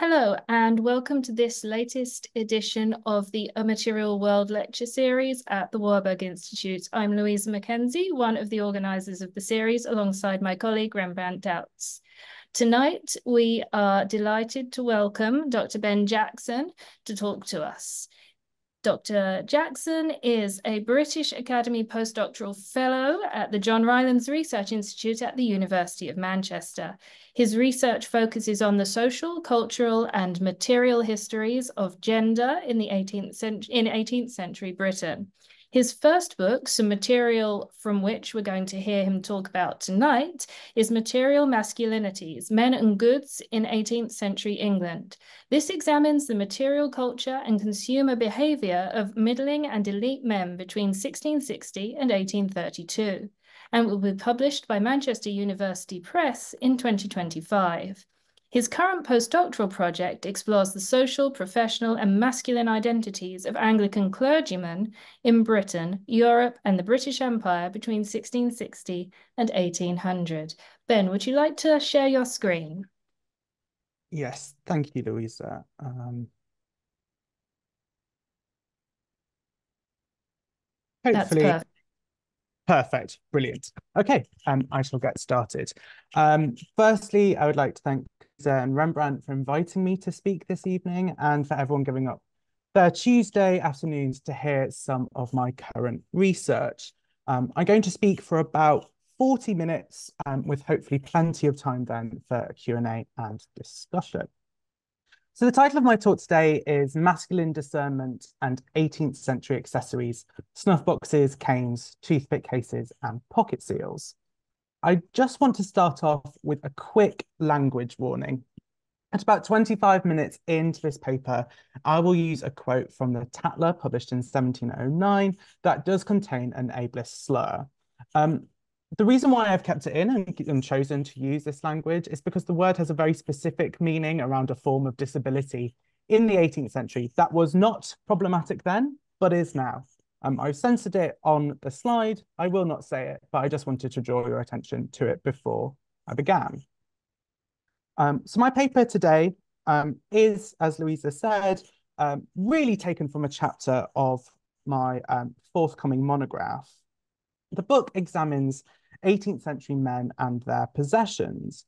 Hello, and welcome to this latest edition of the A Material World lecture series at the Warburg Institute. I'm Louisa McKenzie, one of the organisers of the series, alongside my colleague Rembrandt Duits. Tonight, we are delighted to welcome Dr. Ben Jackson to talk to us. Dr. Jackson is a British Academy postdoctoral fellow at the John Rylands Research Institute at the University of Manchester. His research focuses on the social, cultural, and material histories of gender in the 18th century, in 18th century Britain. His first book, some material from which we're going to hear him talk about tonight, is Material Masculinities, Men and Goods in 18th Century England. This examines the material culture and consumer behavior of middling and elite men between 1660 and 1832, and will be published by Manchester University Press in 2025. His current postdoctoral project explores the social, professional, and masculine identities of Anglican clergymen in Britain, Europe, and the British Empire between 1660 and 1800. Ben, would you like to share your screen? Yes, thank you, Louisa. Um, hopefully, That's perfect. perfect, brilliant. Okay, um, I shall get started. Um, firstly, I would like to thank and Rembrandt for inviting me to speak this evening and for everyone giving up their Tuesday afternoons to hear some of my current research. Um, I'm going to speak for about 40 minutes um, with hopefully plenty of time then for Q&A and discussion. So the title of my talk today is Masculine Discernment and 18th Century Accessories, Snuff Boxes, Canes, Toothpick Cases and Pocket Seals. I just want to start off with a quick language warning. At about 25 minutes into this paper, I will use a quote from the Tatler published in 1709 that does contain an ableist slur. Um, the reason why I've kept it in and, and, chosen to use this language is because the word has a very specific meaning around a form of disability in the 18th century that was not problematic then, but is now. Um, I've censored it on the slide. I will not say it, but I just wanted to draw your attention to it before I began. Um, so my paper today um, is, as Louisa said, um, really taken from a chapter of my um, forthcoming monograph. The book examines 18th century men and their possessions,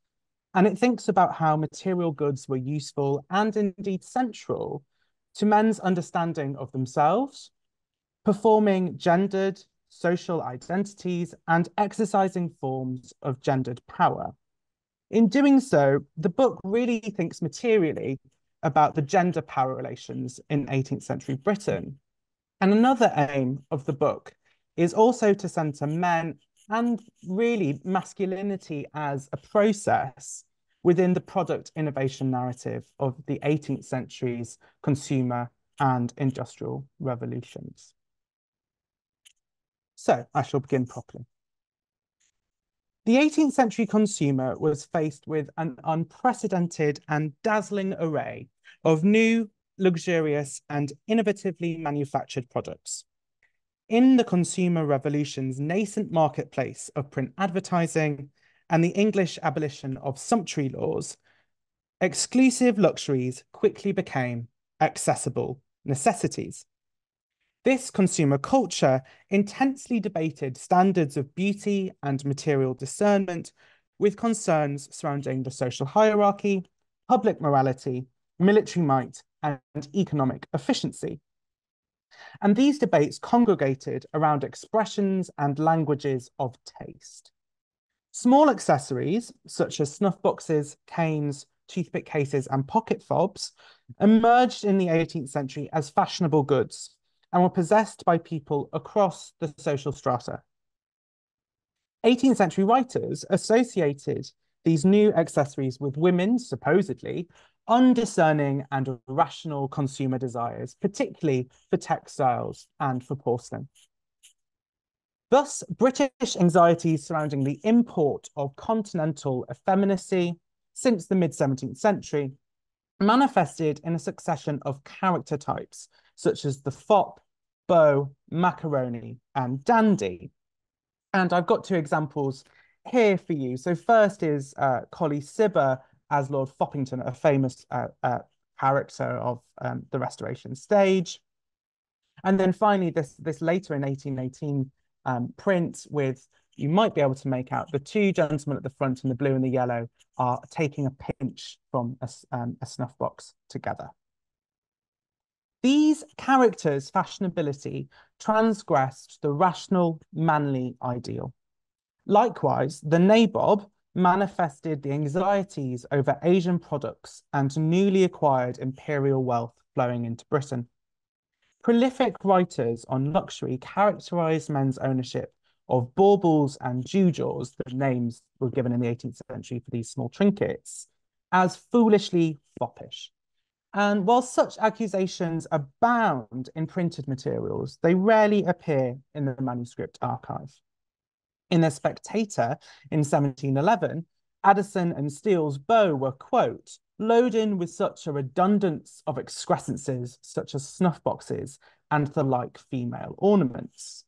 and it thinks about how material goods were useful and indeed central to men's understanding of themselves, performing gendered social identities and exercising forms of gendered power. In doing so, the book really thinks materially about the gender power relations in 18th century Britain. And another aim of the book is also to centre men and really masculinity as a process within the product innovation narrative of the 18th century's consumer and industrial revolutions. So I shall begin properly. The 18th century consumer was faced with an unprecedented and dazzling array of new, luxurious, and innovatively manufactured products. In the consumer revolution's nascent marketplace of print advertising and the English abolition of sumptuary laws, exclusive luxuries quickly became accessible necessities. This consumer culture intensely debated standards of beauty and material discernment with concerns surrounding the social hierarchy, public morality, military might, and economic efficiency. And these debates congregated around expressions and languages of taste. Small accessories, such as snuff boxes, canes, toothpick cases, and pocket fobs, emerged in the 18th century as fashionable goods and were possessed by people across the social strata. 18th century writers associated these new accessories with women, supposedly, undiscerning and irrational consumer desires, particularly for textiles and for porcelain. Thus, British anxieties surrounding the import of continental effeminacy since the mid 17th century manifested in a succession of character types such as the fop, beau, macaroni, and dandy. And I've got two examples here for you. So first is uh, Colley Cibber as Lord Foppington, a famous uh, uh, character of um, the Restoration stage. And then finally, this, this later in 1818 um, print with, you might be able to make out the two gentlemen at the front in the blue and the yellow are taking a pinch from a, um, a snuff box together. These characters' fashionability transgressed the rational, manly ideal. Likewise, the nabob manifested the anxieties over Asian products and newly acquired imperial wealth flowing into Britain. Prolific writers on luxury characterized men's ownership of baubles and gewgaws, the names were given in the 18th century for these small trinkets, as foolishly foppish. And while such accusations abound in printed materials, they rarely appear in the manuscript archive. In The Spectator in 1711, Addison and Steele's beau were, quote, loaded with such a redundance of excrescences, such as snuff boxes and the like female ornaments.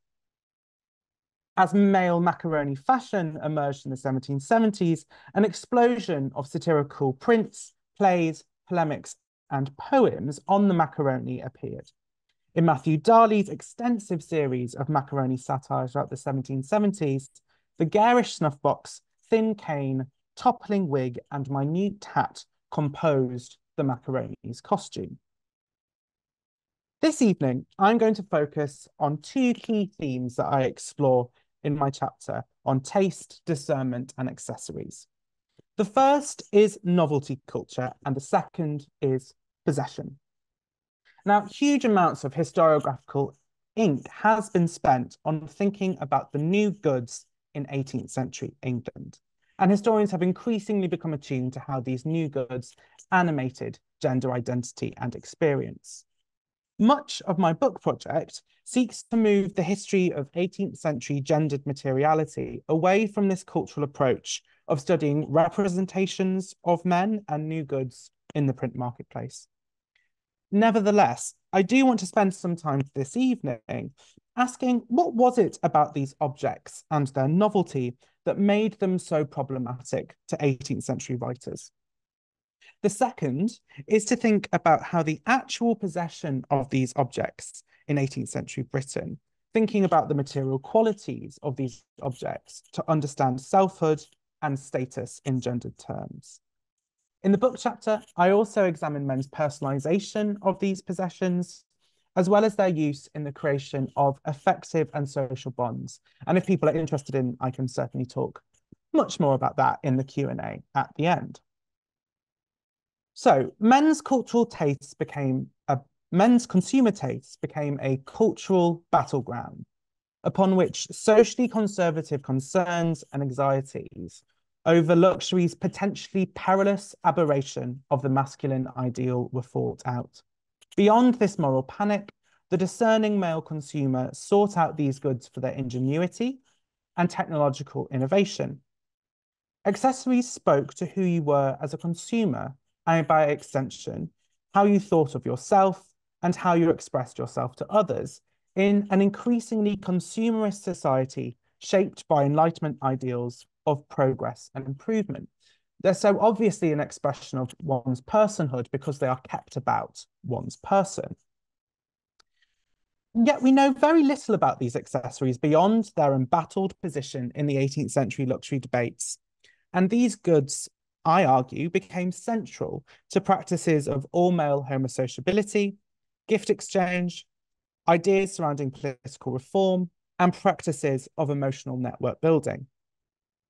As male macaroni fashion emerged in the 1770s, an explosion of satirical prints, plays, polemics, and poems on the macaroni appeared. In Matthew Darly's extensive series of macaroni satires throughout the 1770s, the garish snuffbox, thin cane, toppling wig, and minute hat composed the macaroni's costume. This evening, I'm going to focus on two key themes that I explore in my chapter on taste, discernment, and accessories. The first is novelty culture, and the second is possession. Now, huge amounts of historiographical ink has been spent on thinking about the new goods in 18th century England. And historians have increasingly become attuned to how these new goods animated gender identity and experience. Much of my book project seeks to move the history of 18th century gendered materiality away from this cultural approach of studying representations of men and new goods in the print marketplace. Nevertheless, I do want to spend some time this evening asking what was it about these objects and their novelty that made them so problematic to 18th century writers? The second is to think about how the actual possession of these objects in 18th century Britain, thinking about the material qualities of these objects to understand selfhood and status in gendered terms. In the book chapter, I also examine men's personalization of these possessions, as well as their use in the creation of effective and social bonds. And if people are interested in, I can certainly talk much more about that in the Q&A at the end. So men's cultural tastes became a men's consumer tastes became a cultural battleground upon which socially conservative concerns and anxieties over luxury's potentially perilous aberration of the masculine ideal were fought out. Beyond this moral panic, the discerning male consumer sought out these goods for their ingenuity and technological innovation. Accessories spoke to who you were as a consumer and by extension, how you thought of yourself and how you expressed yourself to others in an increasingly consumerist society shaped by Enlightenment ideals of progress and improvement. They're so obviously an expression of one's personhood because they are kept about one's person. Yet we know very little about these accessories beyond their embattled position in the 18th century luxury debates. And these goods, I argue, became central to practices of all-male homosociability, gift exchange, ideas surrounding political reform, and practices of emotional network building.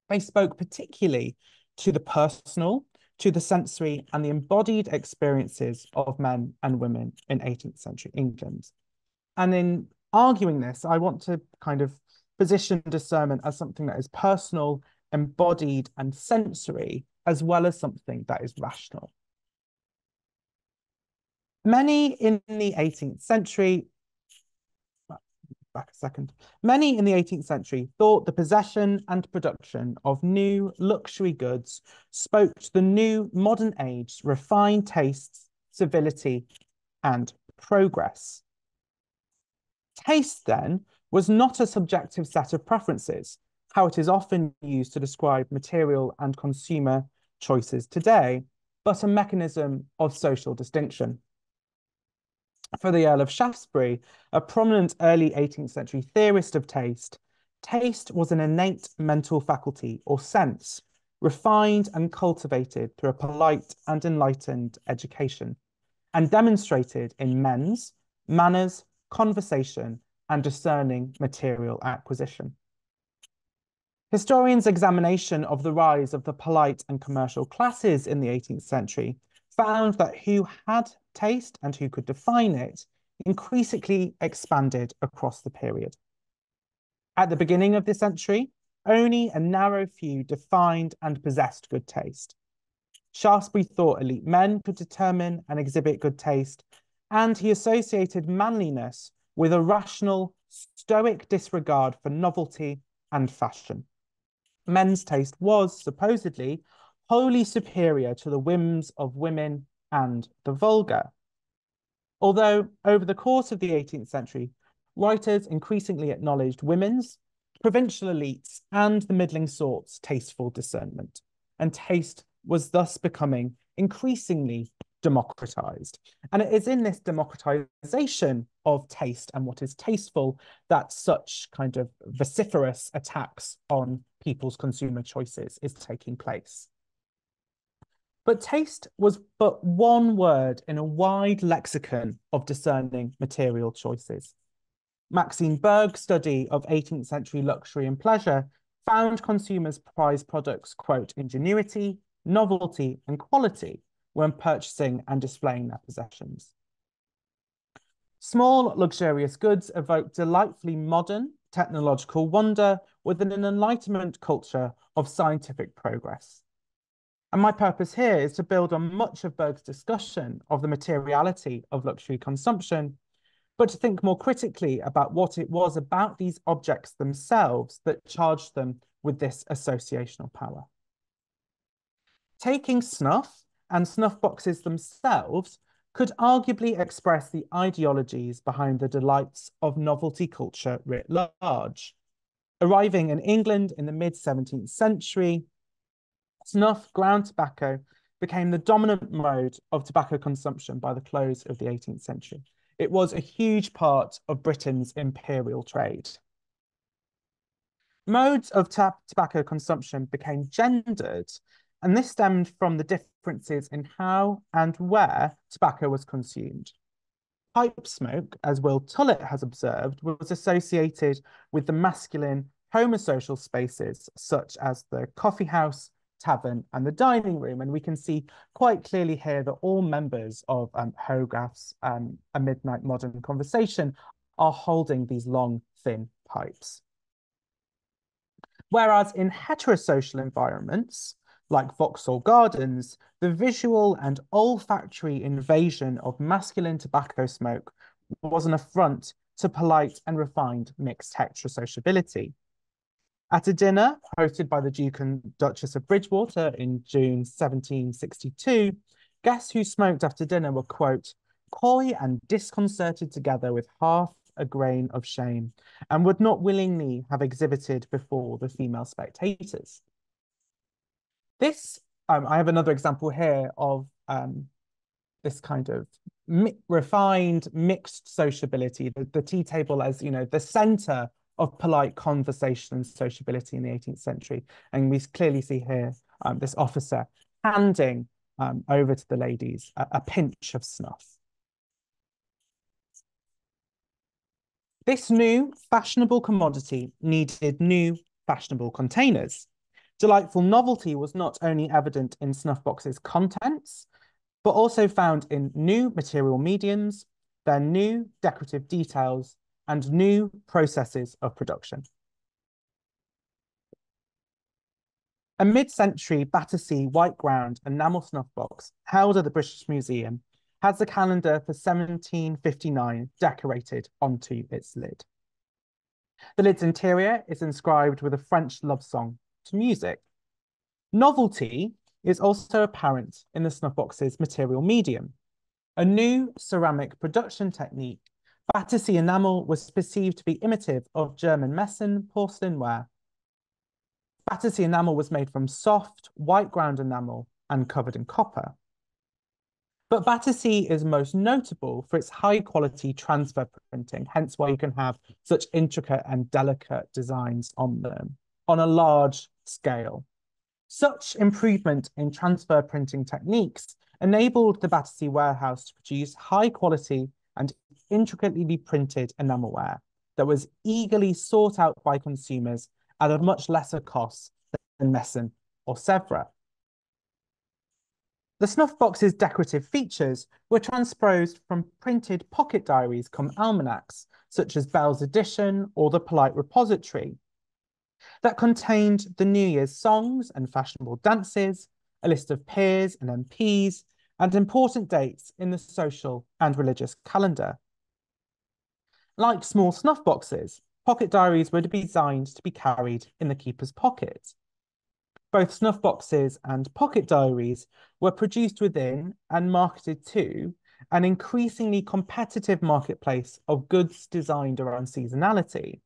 They spoke particularly to the personal, to the sensory, and the embodied experiences of men and women in 18th century England. And in arguing this, I want to kind of position discernment as something that is personal, embodied, and sensory, as well as something that is rational. Many in the 18th century back a second. Many in the 18th century thought the possession and production of new luxury goods spoke to the new modern age, refined tastes, civility, and progress. Taste, then, was not a subjective set of preferences, how it is often used to describe material and consumer choices today, but a mechanism of social distinction. For the Earl of Shaftesbury, a prominent early 18th century theorist of taste, taste was an innate mental faculty or sense, refined and cultivated through a polite and enlightened education, and demonstrated in men's manners, conversation, and discerning material acquisition. Historians' examination of the rise of the polite and commercial classes in the 18th century found that who had taste and who could define it increasingly expanded across the period. At the beginning of the century, only a narrow few defined and possessed good taste. Shaftesbury thought elite men could determine and exhibit good taste, and he associated manliness with a rational, stoic disregard for novelty and fashion. Men's taste was, supposedly, wholly superior to the whims of women and the vulgar. Although, over the course of the 18th century, writers increasingly acknowledged women's, provincial elites, and the middling sorts' tasteful discernment, and taste was thus becoming increasingly democratized. And it is in this democratization of taste and what is tasteful that such kind of vociferous attacks on people's consumer choices is taking place. But taste was but one word in a wide lexicon of discerning material choices. Maxine Berg's study of 18th century luxury and pleasure found consumers prize products, quote, ingenuity, novelty, and quality when purchasing and displaying their possessions. Small, luxurious goods evoke delightfully modern technological wonder within an Enlightenment culture of scientific progress. And my purpose here is to build on much of Berg's discussion of the materiality of luxury consumption, but to think more critically about what it was about these objects themselves that charged them with this associational power. Taking snuff and snuff boxes themselves could arguably express the ideologies behind the delights of novelty culture writ large. Arriving in England in the mid 17th century, Snuff, ground tobacco, became the dominant mode of tobacco consumption by the close of the 18th century. It was a huge part of Britain's imperial trade. Modes of tobacco consumption became gendered, and this stemmed from the differences in how and where tobacco was consumed. Pipe smoke, as Will Tullett has observed, was associated with the masculine homosocial spaces, such as the coffee house, tavern and the dining room. And we can see quite clearly here that all members of um, Hogarth's um, A Midnight Modern Conversation are holding these long, thin pipes. Whereas in heterosocial environments, like Vauxhall Gardens, the visual and olfactory invasion of masculine tobacco smoke was an affront to polite and refined mixed heterosociability. At a dinner hosted by the Duke and Duchess of Bridgewater in June 1762, guests who smoked after dinner were, quote, coy and disconcerted together with half a grain of shame, and would not willingly have exhibited before the female spectators. This, um, I have another example here of um, this kind of mi refined mixed sociability, the, the tea table as, you know, the center of polite conversation and sociability in the 18th century. And we clearly see here um, this officer handing um, over to the ladies a, a pinch of snuff. This new fashionable commodity needed new fashionable containers. Delightful novelty was not only evident in snuff boxes' contents, but also found in new material mediums, their new decorative details, and new processes of production. A mid-century Battersea white ground enamel snuff box held at the British Museum has the calendar for 1759 decorated onto its lid. The lid's interior is inscribed with a French love song to music. Novelty is also apparent in the snuff box's material medium. A new ceramic production technique Battersea enamel was perceived to be imitative of German Meissen porcelain ware. Battersea enamel was made from soft, white ground enamel and covered in copper. But Battersea is most notable for its high quality transfer printing, hence why you can have such intricate and delicate designs on them on a large scale. Such improvement in transfer printing techniques enabled the Battersea warehouse to produce high quality intricately printed enamelware that was eagerly sought out by consumers at a much lesser cost than Meissen or Sèvres. The snuff box's decorative features were transposed from printed pocket diaries come almanacs, such as Bell's Edition or the Polite Repository, that contained the New Year's songs and fashionable dances, a list of peers and MPs, and important dates in the social and religious calendar. Like small snuff boxes, pocket diaries were designed to be carried in the keeper's pocket, both snuff boxes and pocket diaries were produced within and marketed to an increasingly competitive marketplace of goods designed around seasonality.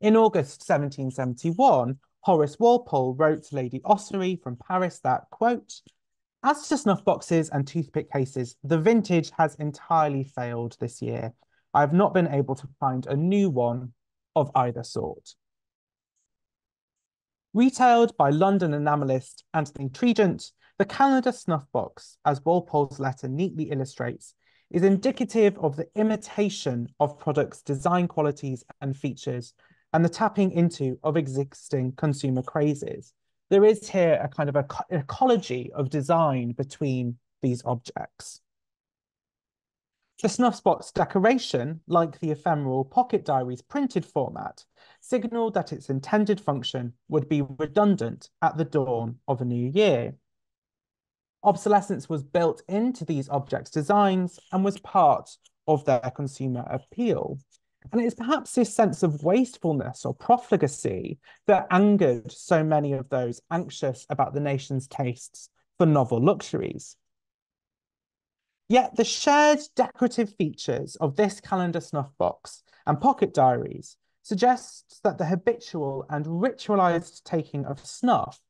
In August 1771, Horace Walpole wrote to Lady Ossory from Paris that, quote, as to snuff boxes and toothpick cases, the vintage has entirely failed this year. I have not been able to find a new one of either sort. Retailed by London enamelist Anthony Tregent, the calendar snuff box, as Walpole's letter neatly illustrates, is indicative of the imitation of products' design qualities and features and the tapping into of existing consumer crazes. There is here a kind of a ecology of design between these objects. The Snuffbox decoration, like the ephemeral pocket diary's printed format, signalled that its intended function would be redundant at the dawn of a new year. Obsolescence was built into these objects' designs and was part of their consumer appeal. And it is perhaps this sense of wastefulness or profligacy that angered so many of those anxious about the nation's tastes for novel luxuries. Yet the shared decorative features of this calendar snuff box and pocket diaries suggests that the habitual and ritualized taking of snuff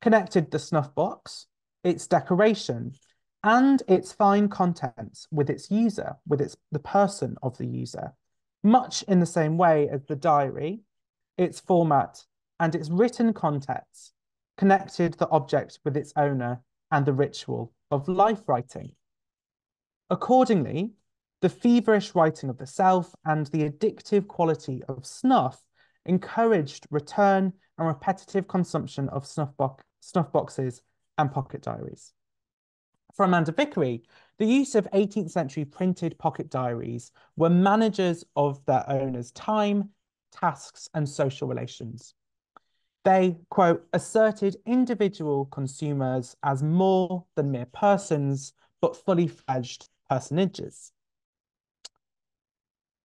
connected the snuff box, its decoration, and its fine contents with its user, with its the person of the user, much in the same way as the diary, its format, and its written contents connected the object with its owner and the ritual of life writing. Accordingly, the feverish writing of the self and the addictive quality of snuff encouraged return and repetitive consumption of snuff, bo snuff boxes and pocket diaries. For Amanda Vickery, the use of 18th century printed pocket diaries were managers of their owners' time, tasks, and social relations. They, quote, asserted individual consumers as more than mere persons, but fully fledged personages.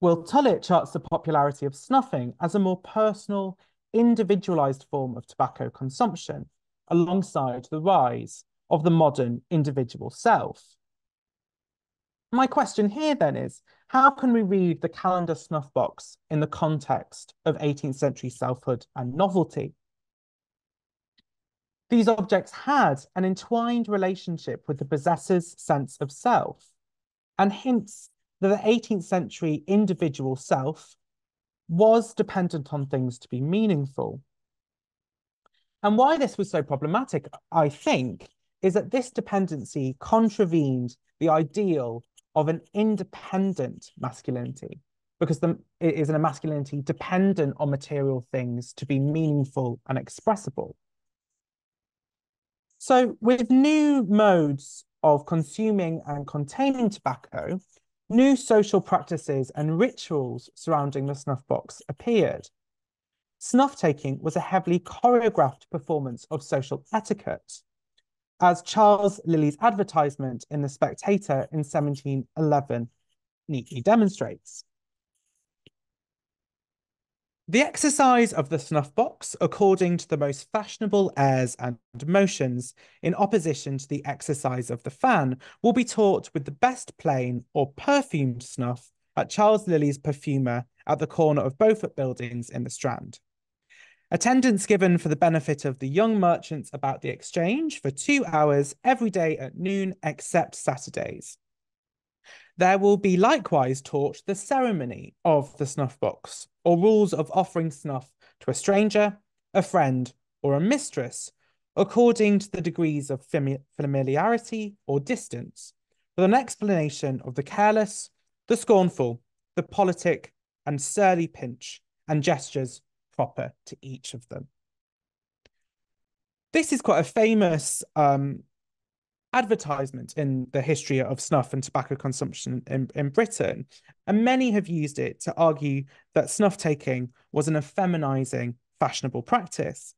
Will Tullett charts the popularity of snuffing as a more personal, individualized form of tobacco consumption, alongside the rise of the modern individual self. My question here then is, how can we read the calendar snuff box in the context of 18th century selfhood and novelty? These objects had an entwined relationship with the possessor's sense of self, and hints that the 18th century individual self was dependent on things to be meaningful. And why this was so problematic, I think, is that this dependency contravened the ideal of an independent masculinity, because the, it is a masculinity dependent on material things to be meaningful and expressible. So with new modes of consuming and containing tobacco, new social practices and rituals surrounding the snuff box appeared. Snuff taking was a heavily choreographed performance of social etiquette, as Charles Lilly's advertisement in The Spectator in 1711 neatly demonstrates. The exercise of the snuff box, according to the most fashionable airs and motions, in opposition to the exercise of the fan, will be taught with the best plain or perfumed snuff at Charles Lilly's perfumer at the corner of Beaufort Buildings in the Strand. Attendance given for the benefit of the young merchants about the exchange for two hours every day at noon, except Saturdays. There will be likewise taught the ceremony of the snuff box, or rules of offering snuff to a stranger, a friend, or a mistress, according to the degrees of familiarity or distance, with an explanation of the careless, the scornful, the politic, and surly pinch and gestures proper to each of them. This is quite a famous um, advertisement in the history of snuff and tobacco consumption in, in Britain, and many have used it to argue that snuff taking was an effeminizing fashionable practice.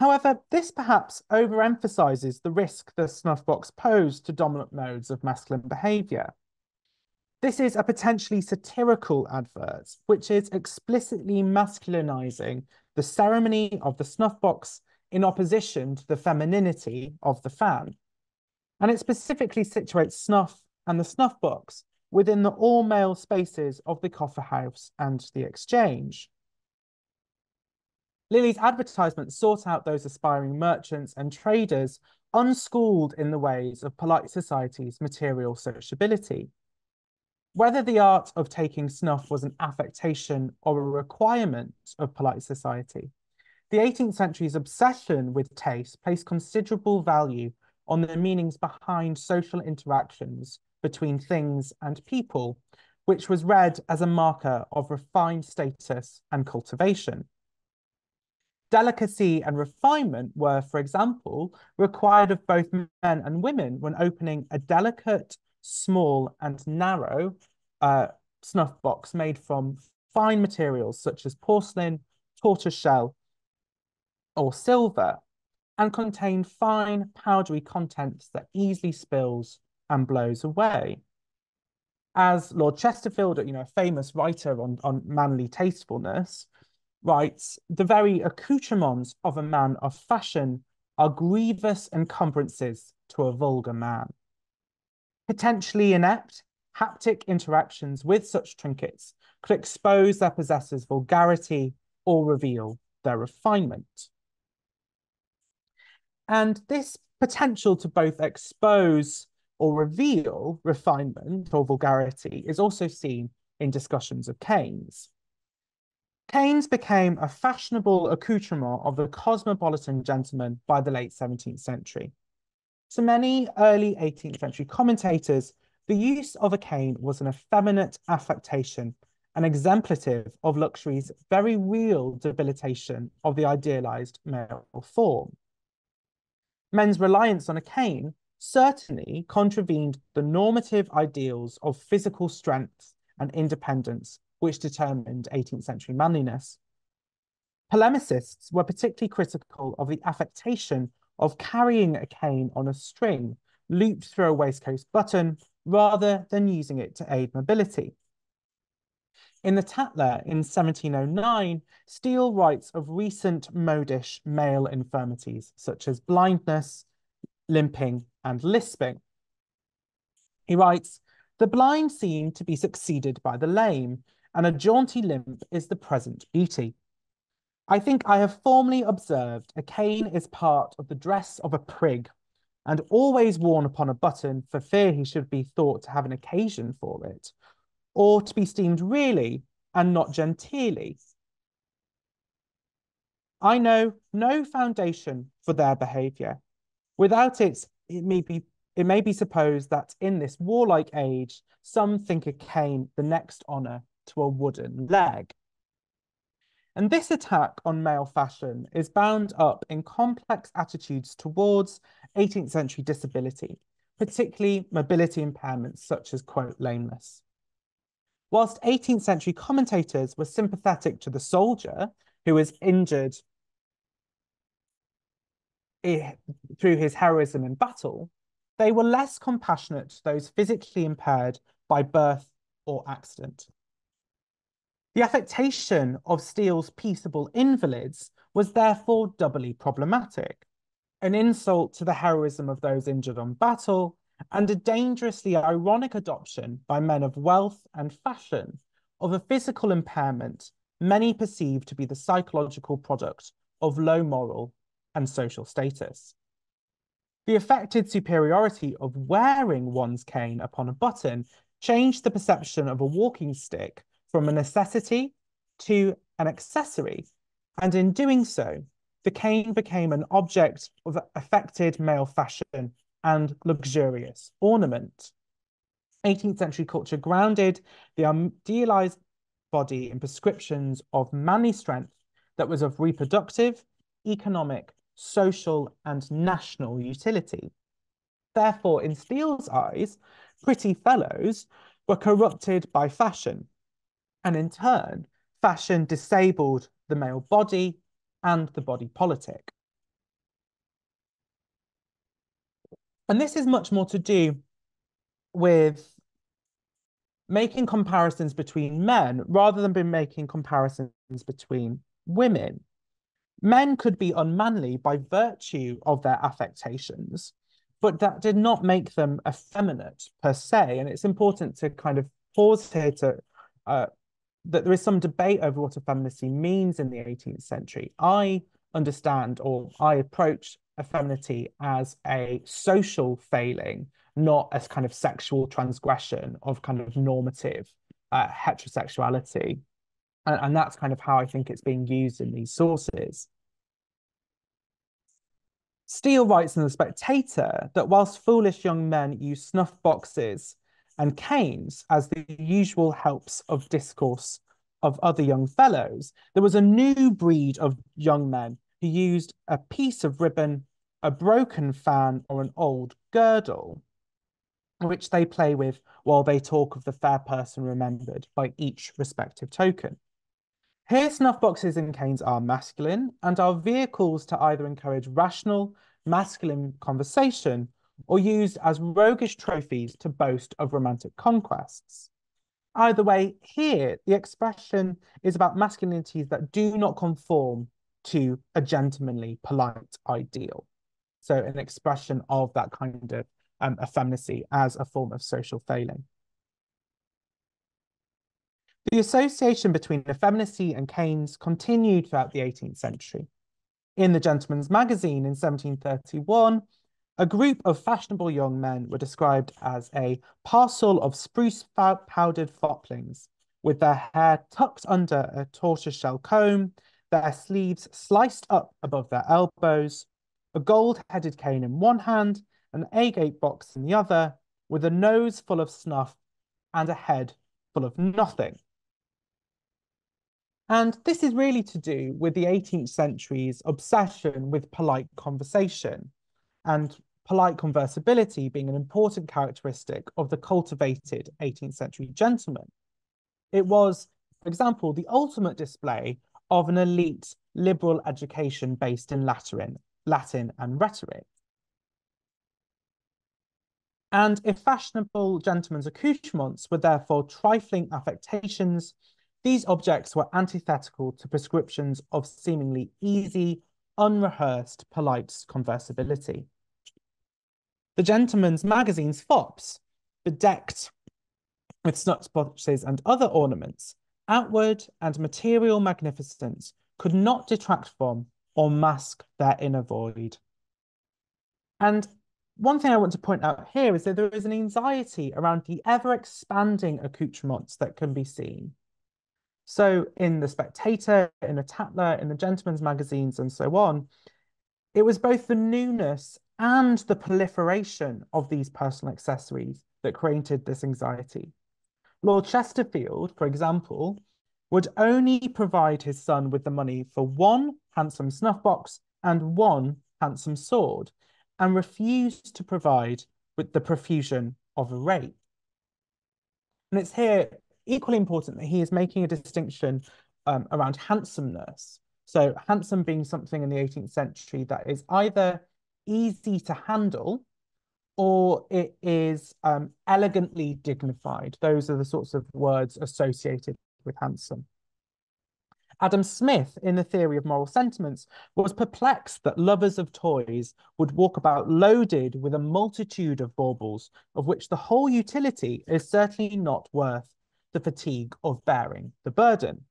However, this perhaps overemphasizes the risk the snuff box posed to dominant modes of masculine behavior. This is a potentially satirical advert, which is explicitly masculinizing the ceremony of the snuff box in opposition to the femininity of the fan. And it specifically situates snuff and the snuff box within the all-male spaces of the coffer house and the exchange. Lilly's advertisement sought out those aspiring merchants and traders unschooled in the ways of polite society's material sociability. Whether the art of taking snuff was an affectation or a requirement of polite society, the 18th century's obsession with taste placed considerable value on the meanings behind social interactions between things and people, which was read as a marker of refined status and cultivation. Delicacy and refinement were, for example, required of both men and women when opening a delicate small and narrow uh, snuff box made from fine materials such as porcelain, tortoiseshell, or silver, and contain fine powdery contents that easily spills and blows away. As Lord Chesterfield, you know, a famous writer on, on manly tastefulness, writes, the very accoutrements of a man of fashion are grievous encumbrances to a vulgar man potentially inept, haptic interactions with such trinkets could expose their possessor's vulgarity or reveal their refinement. And this potential to both expose or reveal refinement or vulgarity is also seen in discussions of canes. Canes became a fashionable accoutrement of the cosmopolitan gentleman by the late 17th century. To many early 18th century commentators, the use of a cane was an effeminate affectation, an exemplative of luxury's very real debilitation of the idealized male form. Men's reliance on a cane certainly contravened the normative ideals of physical strength and independence which determined 18th century manliness. Polemicists were particularly critical of the affectation of carrying a cane on a string looped through a waistcoat button rather than using it to aid mobility. In the Tatler in 1709, Steele writes of recent modish male infirmities such as blindness, limping, and lisping. He writes, the blind seem to be succeeded by the lame, and a jaunty limp is the present beauty. I think I have formerly observed a cane is part of the dress of a prig, and always worn upon a button for fear he should be thought to have an occasion for it, or to be steamed really and not genteelly. I know no foundation for their behaviour. Without it, it may be it may be supposed that in this warlike age, some think a cane the next honour to a wooden leg. And this attack on male fashion is bound up in complex attitudes towards 18th century disability, particularly mobility impairments such as, quote, lameness. Whilst 18th century commentators were sympathetic to the soldier who was injured through his heroism in battle, they were less compassionate to those physically impaired by birth or accident. The affectation of Steele's peaceable invalids was therefore doubly problematic, an insult to the heroism of those injured on battle, and a dangerously ironic adoption by men of wealth and fashion of a physical impairment many perceive to be the psychological product of low moral and social status. The affected superiority of wearing one's cane upon a button changed the perception of a walking stick from a necessity to an accessory, and in doing so, the cane became an object of affected male fashion and luxurious ornament. 18th century culture grounded the idealized body in prescriptions of manly strength that was of reproductive, economic, social, and national utility. Therefore, in Steele's eyes, pretty fellows were corrupted by fashion, and in turn, fashion disabled the male body and the body politic. And this is much more to do with making comparisons between men rather than being making comparisons between women. Men could be unmanly by virtue of their affectations, but that did not make them effeminate per se. And it's important to kind of pause here to uh, that there is some debate over what effeminacy means in the 18th century. I understand or I approach effeminacy as a social failing, not as kind of sexual transgression of kind of normative uh, heterosexuality. And, and that's kind of how I think it's being used in these sources. Steele writes in The Spectator that whilst foolish young men use snuff boxes and canes as the usual helps of discourse of other young fellows, there was a new breed of young men who used a piece of ribbon, a broken fan, or an old girdle, which they play with while they talk of the fair person remembered by each respective token. Here, snuff boxes and canes are masculine and are vehicles to either encourage rational, masculine conversation or used as roguish trophies to boast of romantic conquests. Either way, here the expression is about masculinities that do not conform to a gentlemanly, polite ideal. So an expression of that kind of um, effeminacy as a form of social failing. The association between effeminacy and canes continued throughout the 18th century. In the Gentleman's Magazine in 1731, a group of fashionable young men were described as a parcel of spruce powdered foplings, with their hair tucked under a tortoiseshell comb, their sleeves sliced up above their elbows, a gold-headed cane in one hand, an agate box in the other, with a nose full of snuff and a head full of nothing. And this is really to do with the 18th century's obsession with polite conversation and polite conversability being an important characteristic of the cultivated 18th century gentleman. It was, for example, the ultimate display of an elite liberal education based in Latin, Latin and rhetoric. And if fashionable gentlemen's accoutrements were therefore trifling affectations, these objects were antithetical to prescriptions of seemingly easy, unrehearsed, polite conversability. The Gentleman's Magazine's fops, bedecked with snuff boxes and other ornaments, outward and material magnificence could not detract from or mask their inner void. And one thing I want to point out here is that there is an anxiety around the ever expanding accoutrements that can be seen. So in The Spectator, in the Tatler, in the Gentleman's magazines, and so on, it was both the newness and the proliferation of these personal accessories that created this anxiety. Lord Chesterfield, for example, would only provide his son with the money for one handsome snuff box and one handsome sword, and refused to provide with the profusion of a rape. And it's here equally important that he is making a distinction um, around handsomeness. So handsome being something in the 18th century that is either easy to handle or it is um, elegantly dignified. Those are the sorts of words associated with handsome. Adam Smith, in the theory of moral sentiments, was perplexed that lovers of toys would walk about loaded with a multitude of baubles, of which the whole utility is certainly not worth the fatigue of bearing the burden.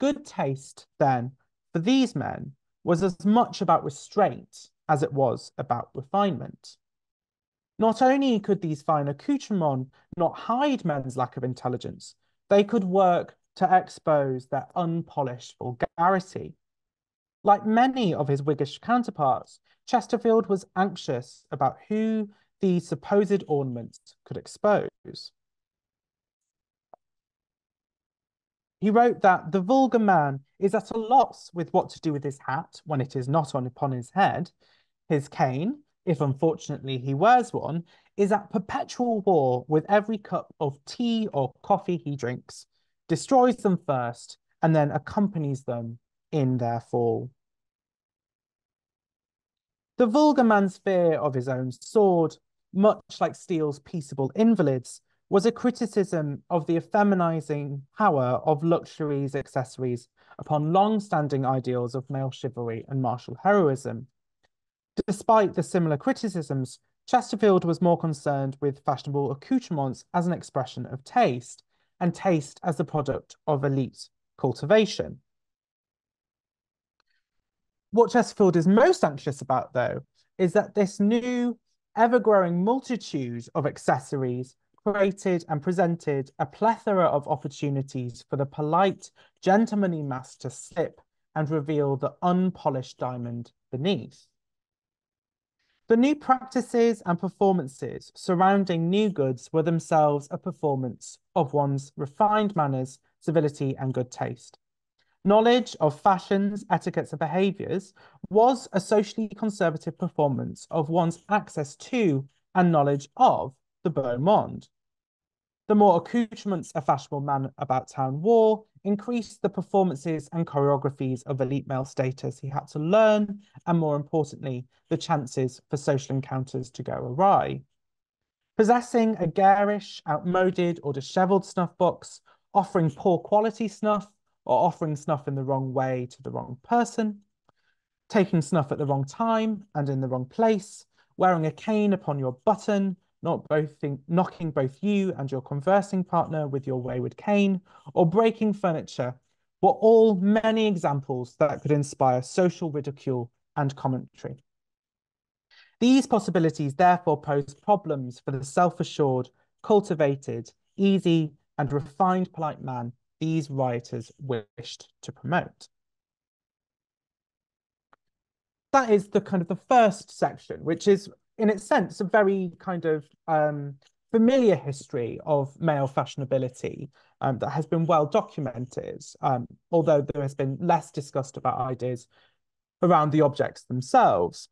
Good taste, then, for these men was as much about restraint as it was about refinement. Not only could these fine accoutrements not hide men's lack of intelligence, they could work to expose their unpolished vulgarity. Like many of his Whiggish counterparts, Chesterfield was anxious about who these supposed ornaments could expose. He wrote that the vulgar man is at a loss with what to do with his hat when it is not on upon his head. His cane, if unfortunately he wears one, is at perpetual war with every cup of tea or coffee he drinks, destroys them first, and then accompanies them in their fall. The vulgar man's fear of his own sword, much like Steele's peaceable invalids, was a criticism of the effeminizing power of luxuries accessories upon long-standing ideals of male chivalry and martial heroism. Despite the similar criticisms, Chesterfield was more concerned with fashionable accoutrements as an expression of taste, and taste as the product of elite cultivation. What Chesterfield is most anxious about, though, is that this new, ever-growing multitude of accessories created and presented a plethora of opportunities for the polite, gentlemanly mass to slip and reveal the unpolished diamond beneath. The new practices and performances surrounding new goods were themselves a performance of one's refined manners, civility, and good taste. Knowledge of fashions, etiquettes, and behaviours was a socially conservative performance of one's access to and knowledge of the beau monde. The more accoutrements a fashionable man about town wore increased the performances and choreographies of elite male status he had to learn, and more importantly, the chances for social encounters to go awry. Possessing a garish, outmoded, or dishevelled snuff box, offering poor quality snuff, or offering snuff in the wrong way to the wrong person, taking snuff at the wrong time and in the wrong place, wearing a cane upon your button, not both knocking both you and your conversing partner with your wayward cane, or breaking furniture, were all many examples that could inspire social ridicule and commentary. These possibilities therefore pose problems for the self-assured, cultivated, easy, and refined polite man these rioters wished to promote. That is the kind of the first section, which is in its sense, a very kind of um, familiar history of male fashionability um, that has been well documented, um, although there has been less discussed about ideas around the objects themselves.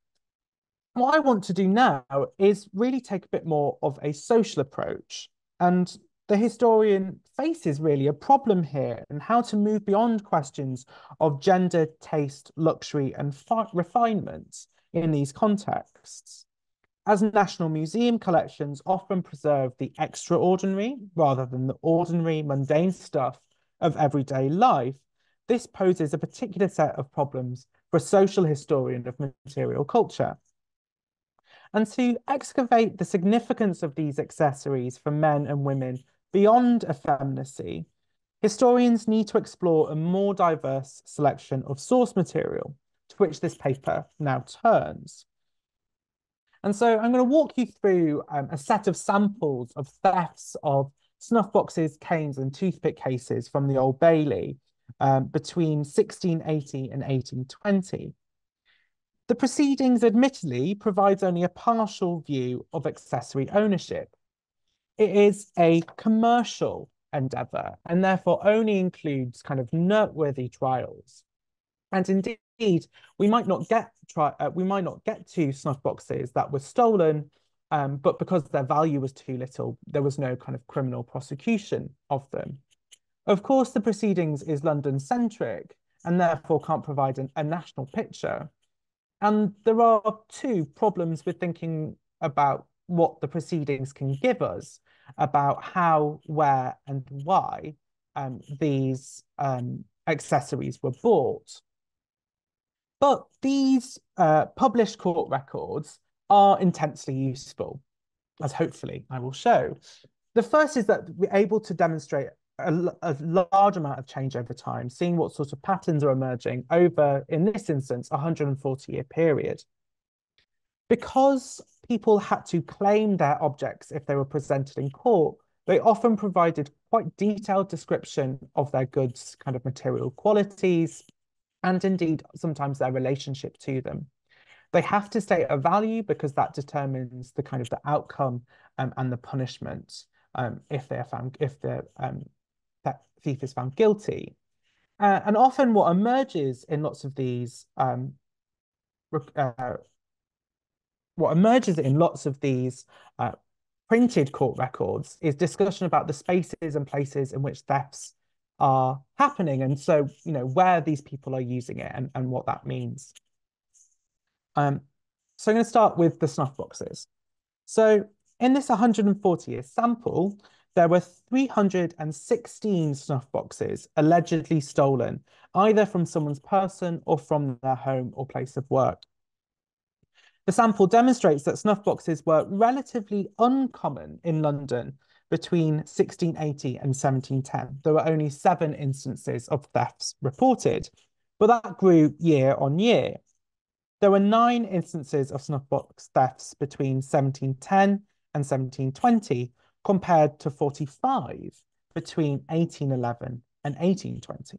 What I want to do now is really take a bit more of a social approach. And the historian faces really a problem here and how to move beyond questions of gender, taste, luxury, and refinement in these contexts as National Museum collections often preserve the extraordinary rather than the ordinary, mundane stuff of everyday life, this poses a particular set of problems for a social historian of material culture. And to excavate the significance of these accessories for men and women beyond effeminacy, historians need to explore a more diverse selection of source material, to which this paper now turns. And so I'm going to walk you through um, a set of samples of thefts of snuff boxes, canes, and toothpick cases from the Old Bailey um, between 1680 and 1820. The proceedings admittedly provides only a partial view of accessory ownership. It is a commercial endeavour and therefore only includes kind of noteworthy trials. And indeed, we might not get try uh, we might not get to snuff boxes that were stolen, um, but because their value was too little, there was no kind of criminal prosecution of them. Of course, the proceedings is London centric and therefore can't provide an, a national picture. And there are two problems with thinking about what the proceedings can give us about how, where, and why um, these um, accessories were bought. But these uh, published court records are intensely useful, as hopefully I will show. The first is that we're able to demonstrate a, a, large amount of change over time, seeing what sort of patterns are emerging over, in this instance, a 140 year period. Because people had to claim their objects if they were presented in court, they often provided quite detailed description of their goods' kind of material qualities, and indeed sometimes their relationship to them. They have to state a value because that determines the kind of the outcome um, and the punishment um, if they are found, if the um, that thief is found guilty. Uh, and often what emerges in lots of these um, uh, what emerges in lots of these uh, printed court records is discussion about the spaces and places in which thefts are happening. And so, you know, where these people are using it and, and what that means. Um, so I'm going to start with the snuff boxes. So in this 140 year sample, there were 316 snuff boxes allegedly stolen, either from someone's person or from their home or place of work. The sample demonstrates that snuff boxes were relatively uncommon in London between 1680 and 1710. There were only seven instances of thefts reported, but that grew year on year. There were nine instances of snuffbox thefts between 1710 and 1720, compared to 45 between 1811 and 1820.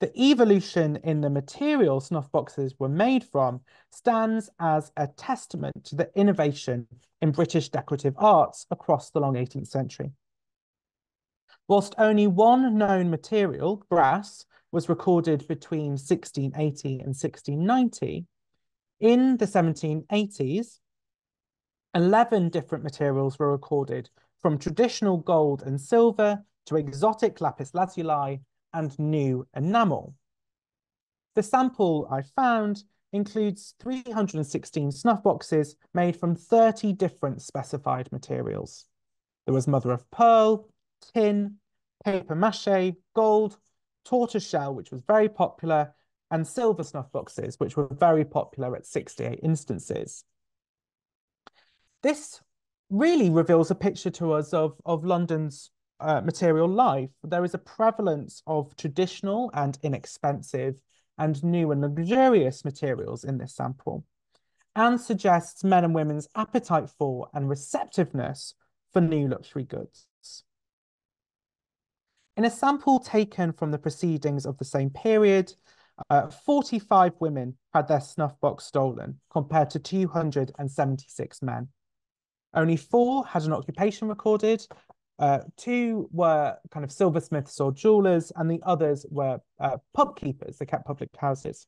The evolution in the material snuff boxes were made from stands as a testament to the innovation in British decorative arts across the long 18th century. Whilst only one known material, brass, was recorded between 1680 and 1690, in the 1780s, 11 different materials were recorded from traditional gold and silver to exotic lapis lazuli and new enamel. The sample I found includes 316 snuff boxes made from 30 different specified materials. There was mother of pearl, tin, paper mache, gold, tortoiseshell, which was very popular, and silver snuff boxes, which were very popular at 68 instances. This really reveals a picture to us of, of London's uh, material life, there is a prevalence of traditional and inexpensive and new and luxurious materials in this sample and suggests men and women's appetite for and receptiveness for new luxury goods. In a sample taken from the proceedings of the same period, uh, 45 women had their snuff box stolen compared to 276 men. Only four had an occupation recorded uh, two were kind of silversmiths or jewelers, and the others were uh, pub keepers. They kept public houses.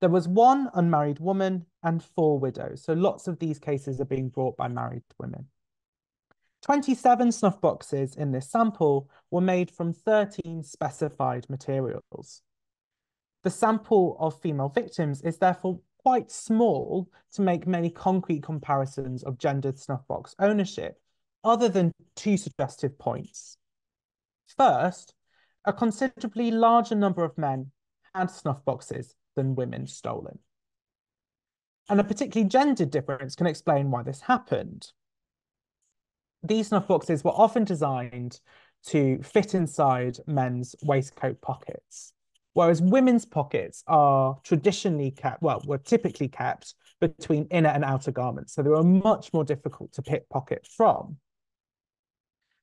There was one unmarried woman and four widows. So lots of these cases are being brought by married women. 27 snuff boxes in this sample were made from 13 specified materials. The sample of female victims is therefore quite small to make many concrete comparisons of gendered snuff box ownership, other than two suggestive points. First, a considerably larger number of men had snuff boxes than women stolen. And a particularly gendered difference can explain why this happened. These snuff boxes were often designed to fit inside men's waistcoat pockets, whereas women's pockets are traditionally kept, well, were typically kept between inner and outer garments. So they were much more difficult to pickpocket from.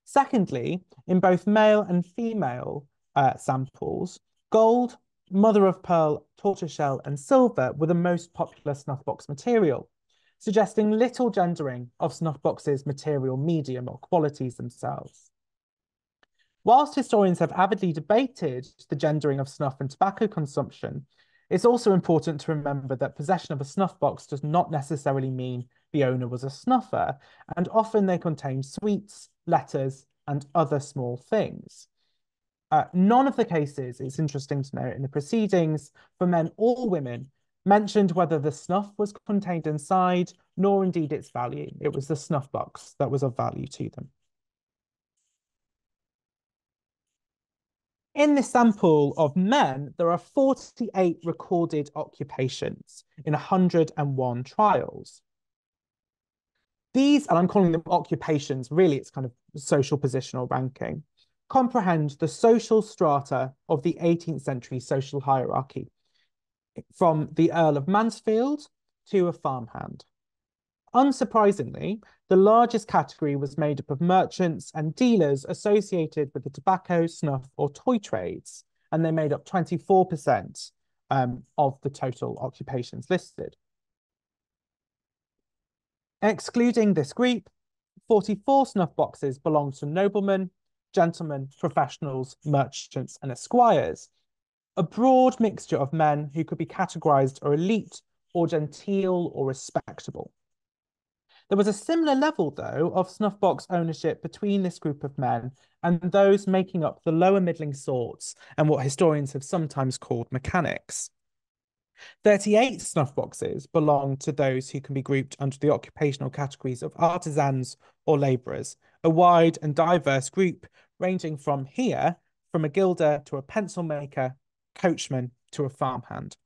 Secondly, in both male and female uh, samples, gold, mother of pearl, tortoiseshell, and silver were the most popular snuffbox material, suggesting little gendering of snuff boxes' material medium or qualities themselves. Whilst historians have avidly debated the gendering of snuff and tobacco consumption, it's also important to remember that possession of a snuffbox does not necessarily mean the owner was a snuffer, and often they contained sweets, letters, and other small things. Uh, none of the cases, it's interesting to note, in the proceedings for men or women mentioned whether the snuff was contained inside, nor indeed its value. It was the snuff box that was of value to them. In this sample of men, there are 48 recorded occupations in 101 trials. These, and I'm calling them occupations, really it's kind of social positional ranking, comprehend the social strata of the 18th century social hierarchy, from the Earl of Mansfield to a farmhand. Unsurprisingly, the largest category was made up of merchants and dealers associated with the tobacco, snuff, or toy trades, and they made up 24% um, of the total occupations listed. Excluding this group, 44 snuff boxes belonged to noblemen, gentlemen, professionals, merchants, and esquires, a broad mixture of men who could be categorized as elite or genteel or respectable. There was a similar level, though, of snuff box ownership between this group of men and those making up the lower middling sorts and what historians have sometimes called mechanics. 38 snuff boxes belong to those who can be grouped under the occupational categories of artisans or labourers, a wide and diverse group ranging from here, from a gilder to a pencil maker, coachman to a farmhand.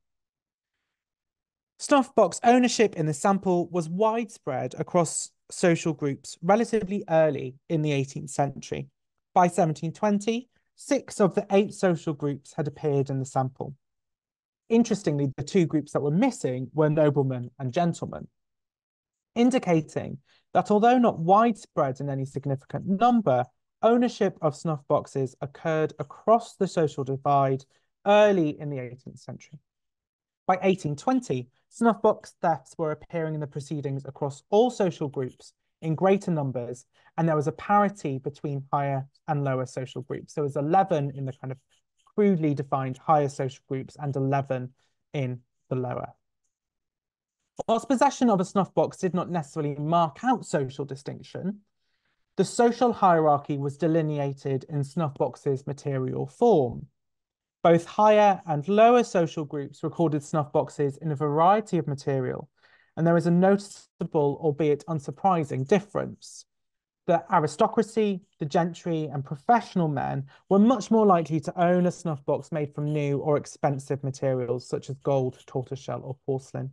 Snuff box ownership in the sample was widespread across social groups relatively early in the 18th century. By 1720, six of the eight social groups had appeared in the sample. Interestingly, the two groups that were missing were noblemen and gentlemen, indicating that although not widespread in any significant number, ownership of snuff boxes occurred across the social divide early in the 18th century. By 1820, snuff box thefts were appearing in the proceedings across all social groups in greater numbers, and there was a parity between higher and lower social groups. There was 11 in the kind of crudely defined higher social groups and 11 in the lower. Whilst possession of a snuff box did not necessarily mark out social distinction, the social hierarchy was delineated in snuff boxes' material form. Both higher and lower social groups recorded snuffboxes in a variety of material, and there is a noticeable, albeit unsurprising, difference the aristocracy, the gentry, and professional men were much more likely to own a snuff box made from new or expensive materials such as gold, tortoiseshell, or porcelain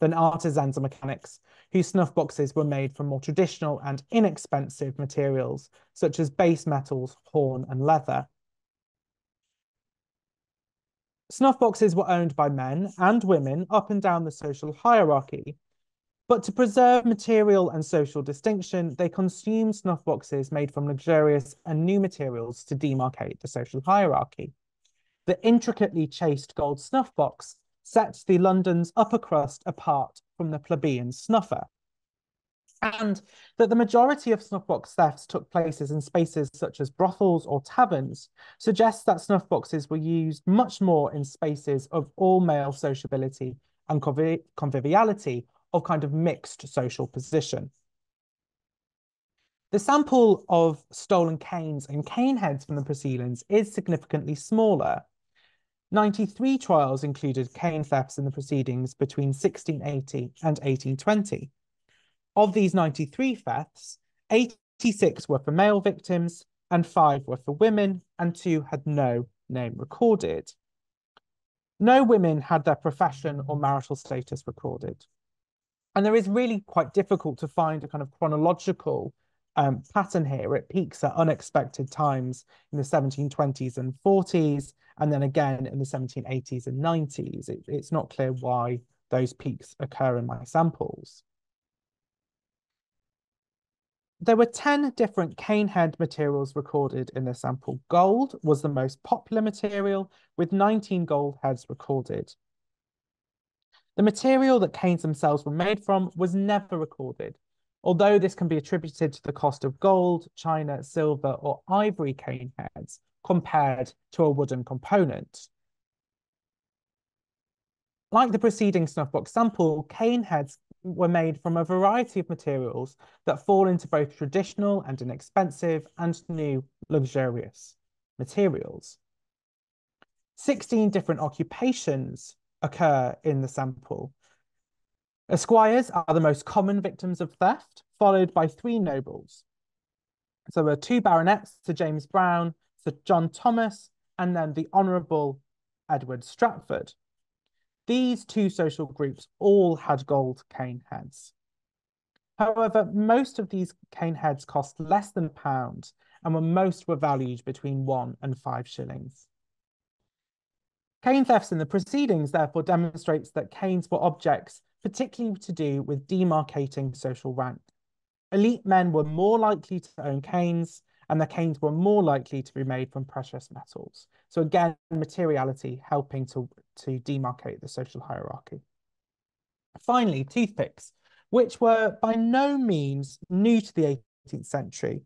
than artisans and mechanics, whose snuff boxes were made from more traditional and inexpensive materials such as base metals, horn, and leather. Snuff boxes were owned by men and women up and down the social hierarchy, but to preserve material and social distinction, they consumed snuff boxes made from luxurious and new materials to demarcate the social hierarchy. The intricately chased gold snuff box sets the London's upper crust apart from the plebeian snuffer. And that the majority of snuffbox thefts took places in spaces such as brothels or taverns suggests that snuffboxes were used much more in spaces of all male sociability and conviviality of kind of mixed social position. The sample of stolen canes and cane heads from the proceedings is significantly smaller. 93 trials included cane thefts in the proceedings between 1680 and 1820. Of these 93 thefts, 86 were for male victims and five were for women and two had no name recorded. No women had their profession or marital status recorded. And there is really quite difficult to find a kind of chronological um, pattern here. It peaks at unexpected times in the 1720s and 40s, and then again in the 1780s and 90s. It, it's not clear why those peaks occur in my samples. There were 10 different cane head materials recorded in the sample. Gold was the most popular material, with 19 gold heads recorded. The material that canes themselves were made from was never recorded, although this can be attributed to the cost of gold, china, silver, or ivory cane heads compared to a wooden component. Like the preceding snuffbox sample, cane heads were made from a variety of materials that fall into both traditional and inexpensive and new luxurious materials. 16 different occupations occur in the sample. Esquires are the most common victims of theft, followed by three nobles. So there are two baronets, Sir James Brown, Sir John Thomas, and then the Honourable Edward Stratford. These two social groups all had gold cane heads. However, most of these cane heads cost less than a pound and were most were valued between one and five shillings. Cane thefts in the proceedings therefore demonstrates that canes were objects particularly to do with demarcating social rank. Elite men were more likely to own canes and the canes were more likely to be made from precious metals. So again, materiality helping to, to demarcate the social hierarchy. Finally, toothpicks, which were by no means new to the 18th century,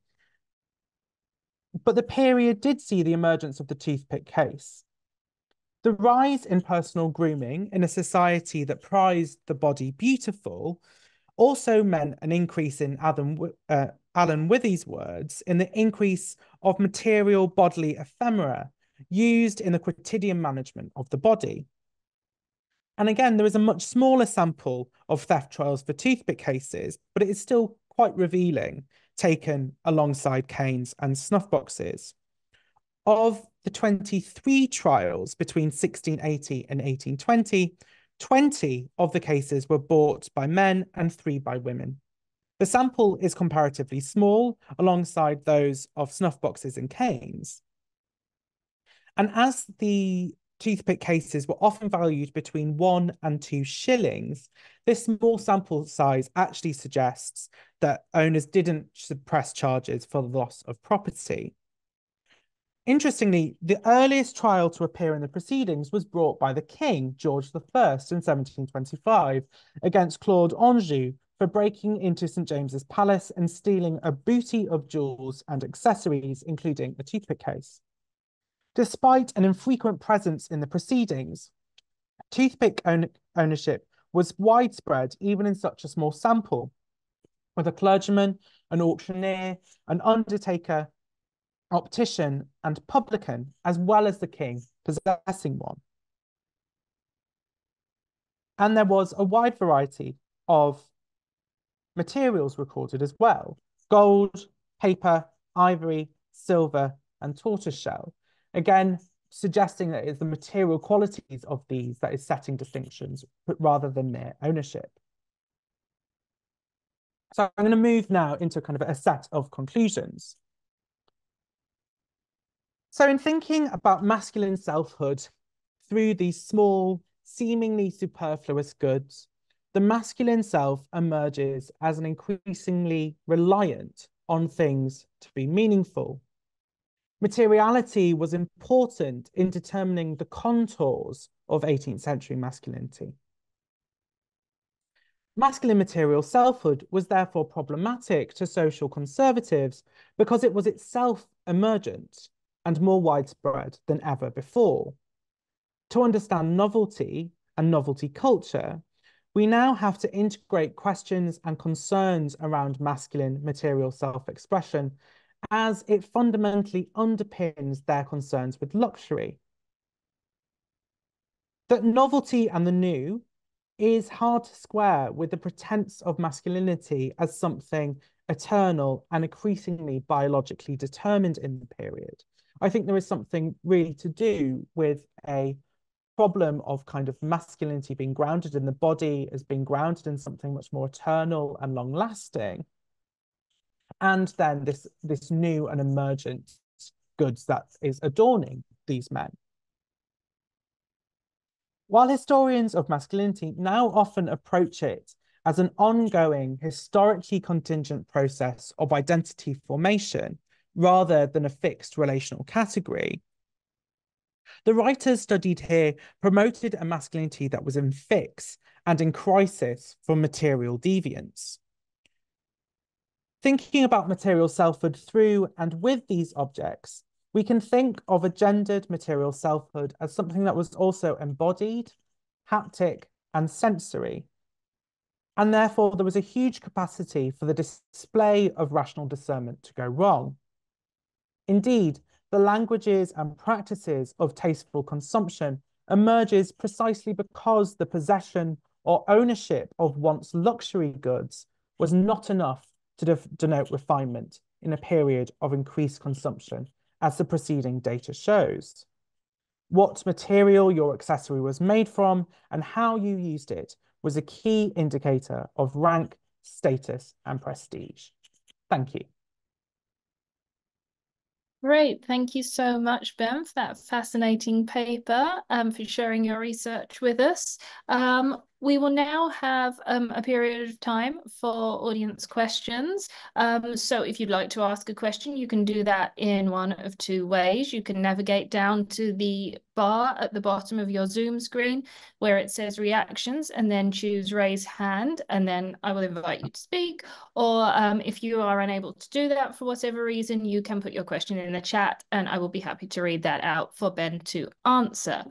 but the period did see the emergence of the toothpick case. The rise in personal grooming in a society that prized the body beautiful also meant an increase in Adam, uh, Alun Withey's words in the increase of material bodily ephemera used in the quotidian management of the body. And again, there is a much smaller sample of theft trials for toothpick cases, but it is still quite revealing, taken alongside canes and snuff boxes. Of the 23 trials between 1680 and 1820, 20 of the cases were bought by men and three by women. The sample is comparatively small alongside those of snuff boxes and canes. And as the toothpick cases were often valued between one and two shillings, this small sample size actually suggests that owners didn't suppress charges for the loss of property. Interestingly, the earliest trial to appear in the proceedings was brought by the king, George I, in 1725, against Claude Anjou for breaking into St James's Palace and stealing a booty of jewels and accessories, including a toothpick case. Despite an infrequent presence in the proceedings, toothpick own ownership was widespread even in such a small sample, with a clergyman, an auctioneer, an undertaker, optician, and publican, as well as the king, possessing one. And there was a wide variety of materials recorded as well gold, paper, ivory, silver, and tortoiseshell. Again, suggesting that it's the material qualities of these that is setting distinctions rather than mere ownership. So I'm going to move now into kind of a set of conclusions. So in thinking about masculine selfhood through these small, seemingly superfluous goods, the masculine self emerges as an increasingly reliant on things to be meaningful. Materiality was important in determining the contours of 18th century masculinity. Masculine material selfhood was therefore problematic to social conservatives because it was itself emergent and more widespread than ever before. To understand novelty and novelty culture, we now have to integrate questions and concerns around masculine material self-expression as it fundamentally underpins their concerns with luxury. That novelty and the new is hard to square with the pretense of masculinity as something eternal and increasingly biologically determined in the period. I think there is something really to do with a problem of kind of masculinity being grounded in the body as being grounded in something much more eternal and long lasting. And then this, this new and emergent goods that is adorning these men. While historians of masculinity now often approach it as an ongoing, historically contingent process of identity formation rather than a fixed relational category, the writers studied here promoted a masculinity that was in fix and in crisis from material deviance. Thinking about material selfhood through and with these objects, we can think of a gendered material selfhood as something that was also embodied, haptic, and sensory. And therefore, there was a huge capacity for the display of rational discernment to go wrong. Indeed, the languages and practices of tasteful consumption emerges precisely because the possession or ownership of once luxury goods was not enough to denote refinement in a period of increased consumption, as the preceding data shows. What material your accessory was made from and how you used it was a key indicator of rank, status, and prestige. Thank you. Great. Thank you so much, Ben, for that fascinating paper and um, for sharing your research with us. Um, we will now have um, a period of time for audience questions. Um, so if you'd like to ask a question, you can do that in one of two ways. You can navigate down to the bar at the bottom of your Zoom screen where it says reactions and then choose raise hand and then I will invite you to speak. Or um, if you are unable to do that for whatever reason, you can put your question in the chat and I will be happy to read that out for Ben to answer.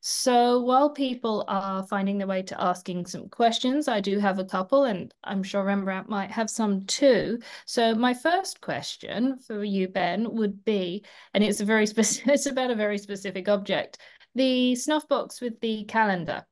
So while people are finding their way to asking some questions, I do have a couple, and I'm sure Rembrandt might have some too. So my first question for you, Ben, would be, and it's a very specific, it's about a very specific object, the snuff box with the calendar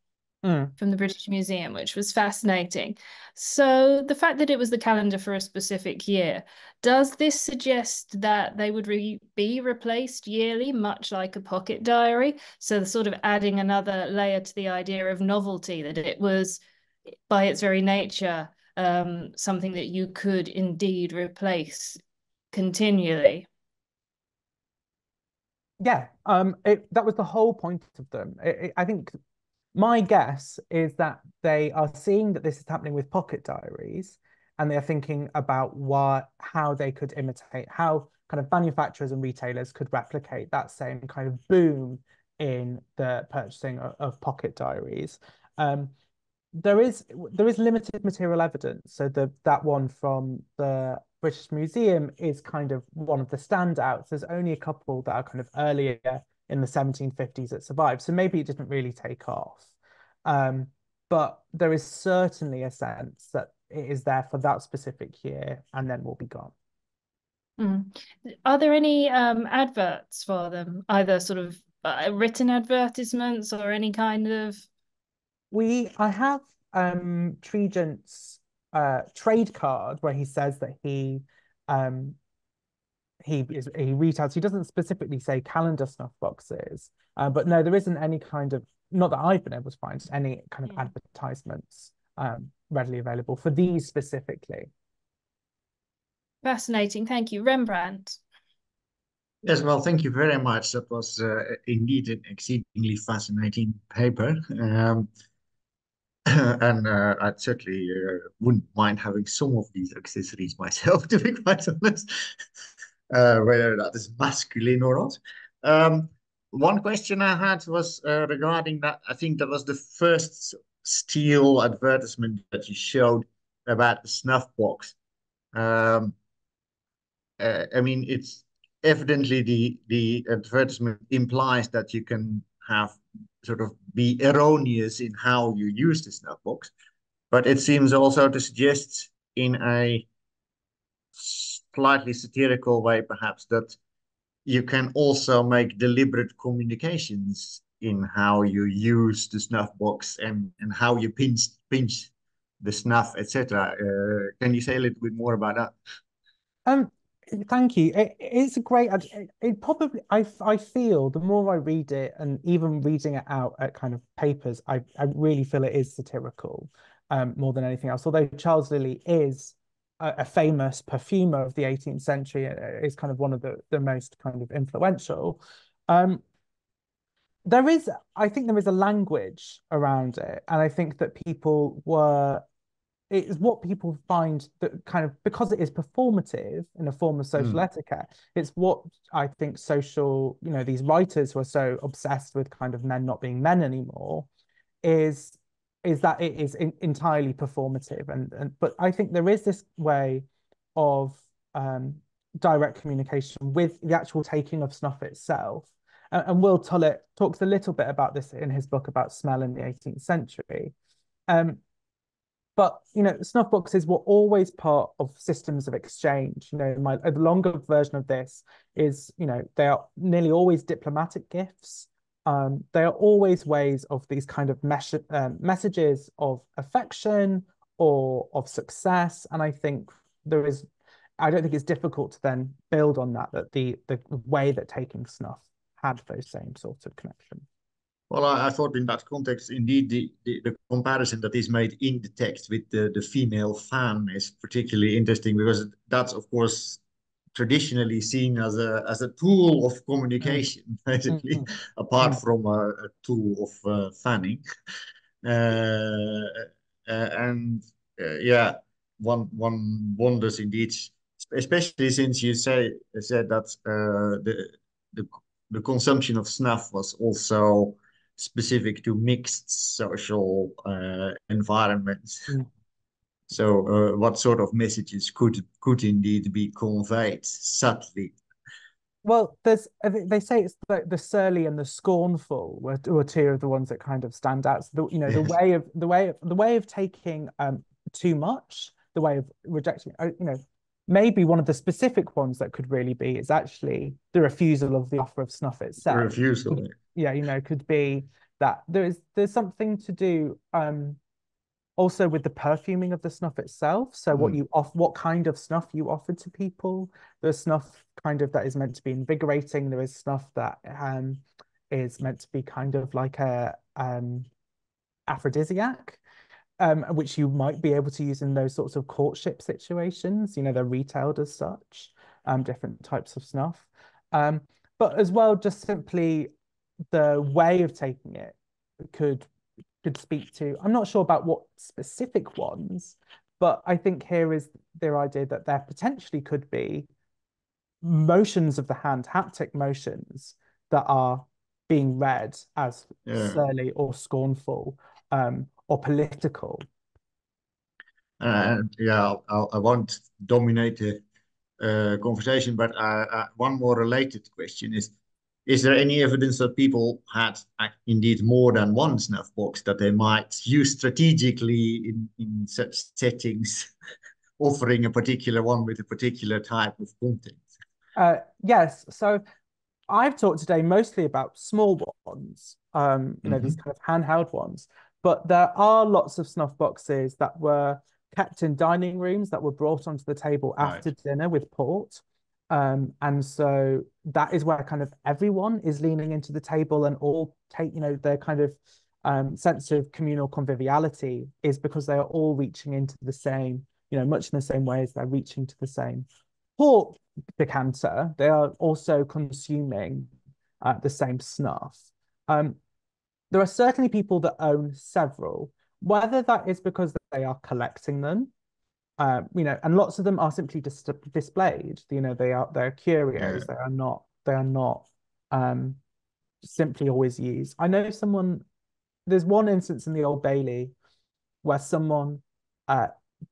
mm. from the British Museum, which was fascinating. So the fact that it was the calendar for a specific year, does this suggest that they would re be replaced yearly, much like a pocket diary? So sort of adding another layer to the idea of novelty, that it was by its very nature um, something that you could indeed replace continually. Yeah, um, it, that was the whole point of them. It, it, I think my guess is that they are seeing that this is happening with pocket diaries and they are thinking about what how they could imitate how kind of manufacturers and retailers could replicate that same kind of boom in the purchasing of, of pocket diaries. Um, there is there is limited material evidence so the that one from the british museum is kind of one of the standouts. There's only a couple that are kind of earlier in the 1750s that survived. So maybe it didn't really take off. Um, but there is certainly a sense that it is there for that specific year and then will be gone. Mm. Are there any um, adverts for them, either sort of uh, written advertisements or any kind of? We, I have um, Tregent's uh, trade card where he says that he um, he is he retails. He doesn't specifically say calendar snuff boxes, uh, but no, there isn't any kind of not that I've been able to find any kind of yeah. advertisements um, readily available for these specifically. Fascinating, thank you, Rembrandt. Yes, well, thank you very much. That was uh, indeed an exceedingly fascinating paper. Um, and uh, I certainly uh, wouldn't mind having some of these accessories myself, to be quite honest uh, whether that is masculine or not. Um, one question I had was uh, regarding that. I think that was the first Steele advertisement that you showed about the snuff box. Um, uh, I mean, it's evidently the the advertisement implies that you can have sort of be erroneous in how you use the snuff box, but it seems also to suggest in a slightly satirical way, perhaps, that you can also make deliberate communications in how you use the snuff box and, and how you pinch pinch the snuff, etc. Uh, can you say a little bit more about that? Um, thank you. It, it's a great. It, it, probably. I I feel the more I read it, and even reading it out at kind of papers, I I really feel it is satirical, um, more than anything else. Although Charles Lilly is a, a, famous perfumer of the 18th century uh, is kind of one of the, the most kind of influential. Um, there is, I think there is a language around it. And I think that people were, it is what people find that kind of, because it is performative in a form of social mm. etiquette, it's what I think social, you know, these writers who are so obsessed with kind of men not being men anymore is is that it is in, entirely performative and, and but i think there is this way of um, direct communication with the actual taking of snuff itself. And, and will tullett talks a little bit about this in his book about smell in the 18th century. Um, but you know snuff boxes were always part of systems of exchange. You know my a longer version of this is you know they are nearly always diplomatic gifts um, there are always ways of these kind of mes um, messages of affection or of success. And I think there is, I don't think it's difficult to then build on that, that the, the way that taking snuff had those same sorts of connections. Well, I, I, thought in that context, indeed, the, the, the, comparison that is made in the text with the, the female fan is particularly interesting because that's, of course, traditionally seen as a as a tool of communication, mm. basically, mm apart mm. from a, a, tool of uh, fanning. Uh, uh, and uh, yeah, one one wonders indeed, especially since you say said that uh, the the the consumption of snuff was also specific to mixed social uh, environments. Mm. So, uh, what sort of messages could could indeed be conveyed subtly? Well, there's they say it's the, the surly and the scornful were, were two of the ones that kind of stand out. So the, you know the way of the way of the way of taking um too much, the way of rejecting, uh, you know, maybe one of the specific ones that could really be is actually the refusal of the offer of snuff itself. The refusal. Yeah, you know, could be that there is there's something to do um also with the perfuming of the snuff itself so mm. what you off what kind of snuff you offer to people there's snuff kind of that is meant to be invigorating there is snuff that um is meant to be kind of like a um aphrodisiac um which you might be able to use in those sorts of courtship situations you know they're retailed as such um different types of snuff um but as well just simply the way of taking it could could speak to. I'm not sure about what specific ones, but I think here is their idea that there potentially could be motions of the hand, haptic motions that are being read as yeah. surly or scornful um, or political. Uh, yeah, I'll, I will not dominate the uh, conversation, but uh, uh, one more related question is is there any evidence that people had indeed more than one snuff box that they might use strategically in, in such settings, offering a particular one with a particular type of content? Uh, yes. So I've talked today mostly about small ones, um, you know, mm -hmm. these mm-hmm. kind of handheld ones, but there are lots of snuff boxes that were kept in dining rooms that were brought onto the table after right. dinner with port. Um, and so that is where kind of everyone is leaning into the table and all take, you know, their kind of um, sense of communal conviviality is because they are all reaching into the same, you know, much in the same way as they're reaching to the same port decanter. They are also consuming uh, the same snuff. Um, there are certainly people that own several, whether that is because they are collecting them uh, you know, and lots of them are simply just dis displayed. You know, they are they're curios. Yeah. They are not they are not um, simply always used. I know someone. There's one instance in the Old Bailey where someone uh,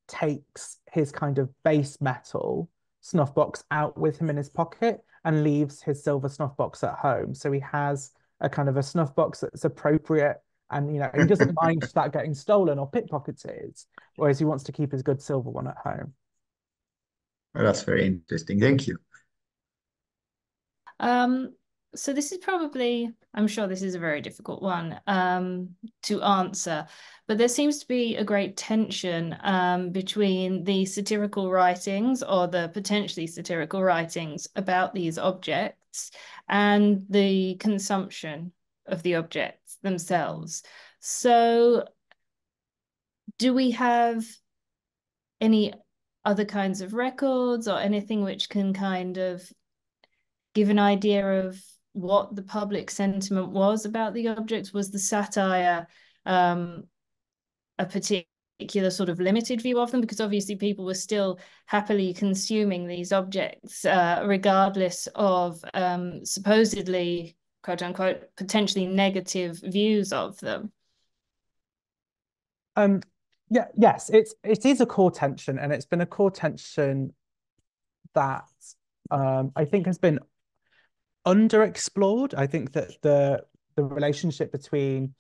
takes his kind of base metal snuff box out with him in his pocket and leaves his silver snuff box at home. So he has a kind of a snuff box that's appropriate and you know he doesn't mind that getting stolen or pickpocketed, whereas he wants to keep his good silver one at home. Well, that's very interesting. Thank you. Um, so this is probably, I'm sure this is a very difficult one um, to answer, but there seems to be a great tension um, between the satirical writings or the potentially satirical writings about these objects and the consumption of the objects themselves. So do we have any other kinds of records or anything which can kind of give an idea of what the public sentiment was about the objects? Was the satire um, a particular sort of limited view of them? Because obviously people were still happily consuming these objects, uh, regardless of um, supposedly quote unquote potentially negative views of them? Um yeah yes it's it is a core tension and it's been a core tension that um i think has been underexplored. I think that the the relationship between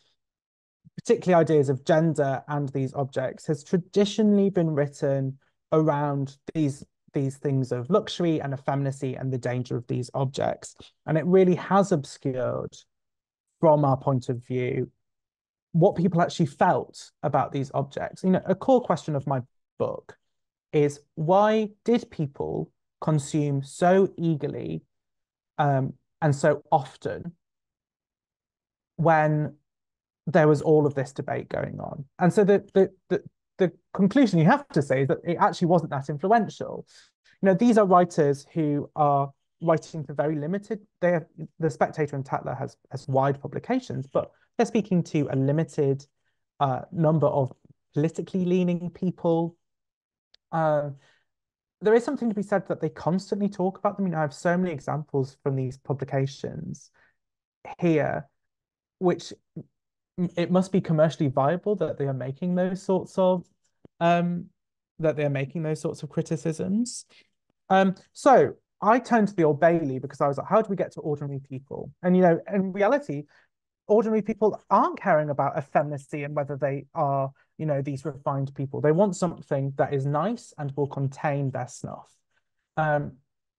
particularly ideas of gender and these objects has traditionally been written around these these things of luxury and effeminacy and the danger of these objects. And it really has obscured, from our point of view, what people actually felt about these objects. You know, a core question of my book is why did people consume so eagerly um, and so often when there was all of this debate going on. And so the the the, the conclusion you have to say is that it actually wasn't that influential. You know, these are writers who are writing for very limited. They have the Spectator and Tatler has has wide publications, but they're speaking to a limited uh, number of politically leaning people. Uh, there is something to be said that they constantly talk about them. You know, I have so many examples from these publications here, which it must be commercially viable that they are making those sorts of um that they're making those sorts of criticisms. Um, so I turned to the Old Bailey because I was like, how do we get to ordinary people? And you know, in reality, ordinary people aren't caring about effeminacy and whether they are, you know, these refined people. They want something that is nice and will contain their snuff. Um,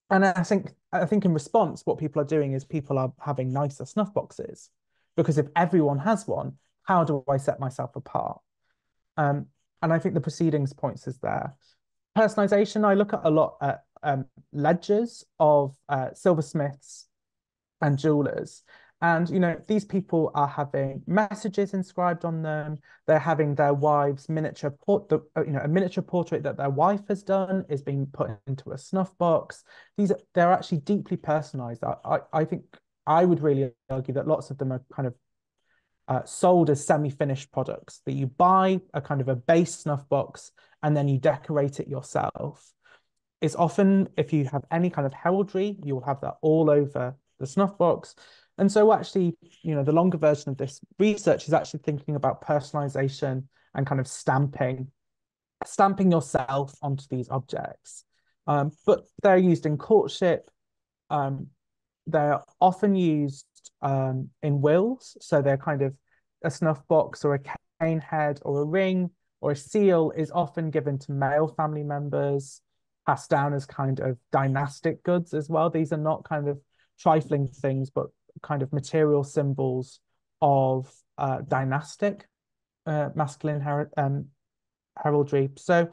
and I think I think in response, what people are doing is people are having nicer snuff boxes. Because if everyone has one, how do I set myself apart? Um, and I think the proceedings points is there. Personalization, I look at a lot at um, ledgers of uh, silversmiths and jewelers. And, you know, these people are having messages inscribed on them. They're having their wives' miniature port, the, uh, you know, a miniature portrait that their wife has done is being put into a snuff box. These are, they're actually deeply personalized. I, I, I think I would really argue that lots of them are kind of uh, sold as semi-finished products that you buy a kind of a base snuff box and then you decorate it yourself. It's often if you have any kind of heraldry, you'll have that all over the snuff box. And so actually, you know, the longer version of this research is actually thinking about personalization and kind of stamping, stamping yourself onto these objects. Um, but they're used in courtship, um, they're often used um, in wills. So they're kind of a snuff box or a cane head or a ring or a seal is often given to male family members, passed down as kind of dynastic goods as well. These are not kind of trifling things, but kind of material symbols of uh, dynastic uh, masculine her um, heraldry. So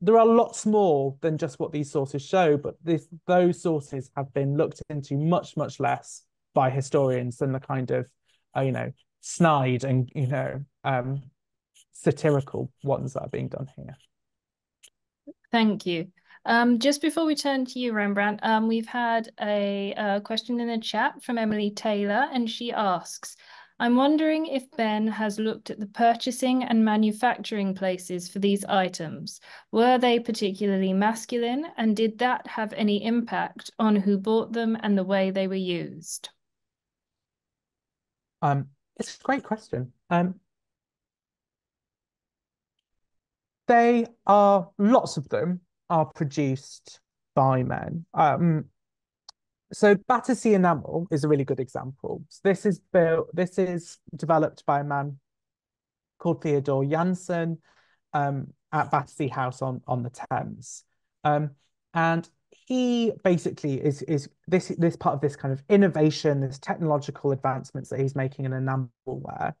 there are lots more than just what these sources show, but this, those sources have been looked into much, much less by historians than the kind of, uh, you know, snide and, you know, um, satirical ones that are being done here. Thank you. Um, just before we turn to you, Rembrandt, um, we've had a, a question in the chat from Emily Taylor, and she asks, I'm wondering if Ben has looked at the purchasing and manufacturing places for these items. Were they particularly masculine and did that have any impact on who bought them and the way they were used? Um, it's a great question. Um, they are, lots of them are produced by men. Um, so Battersea enamel is a really good example. So this is built, this is developed by a man called Theodore Janssen um, at Battersea House on, on the Thames. Um, and he basically is is this this part of this kind of innovation, this technological advancements that he's making in enamelware.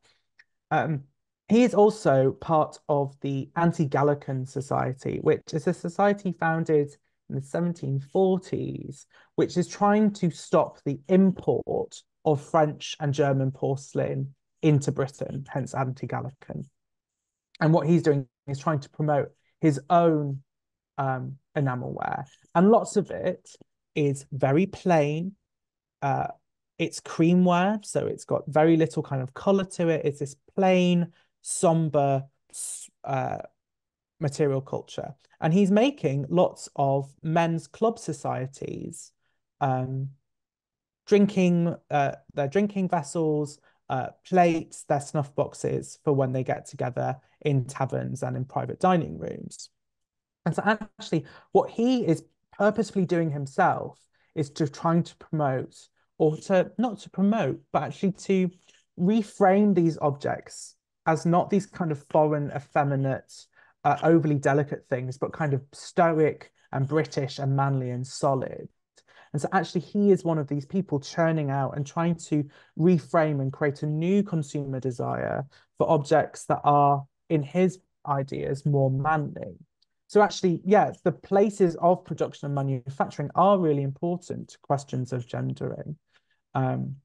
Um, he is also part of the Anti-Gallican Society, which is a society founded in the 1740s, which is trying to stop the import of French and German porcelain into Britain, hence anti-Gallican. And what he's doing is trying to promote his own um, enamelware. And lots of it is very plain. Uh, it's creamware, so it's got very little kind of color to it. It's this plain, somber uh, material culture. And he's making lots of men's club societies, um, drinking uh, their drinking vessels, uh, plates, their snuff boxes for when they get together in taverns and in private dining rooms. And so actually what he is purposefully doing himself is to trying to promote or to not to promote, but actually to reframe these objects as not these kind of foreign, effeminate, uh, overly delicate things, but kind of stoic and British and manly and solid. And so actually he is one of these people churning out and trying to reframe and create a new consumer desire for objects that are, in his ideas, more manly. So actually, yeah, the places of production and manufacturing are really important questions of gendering. Um,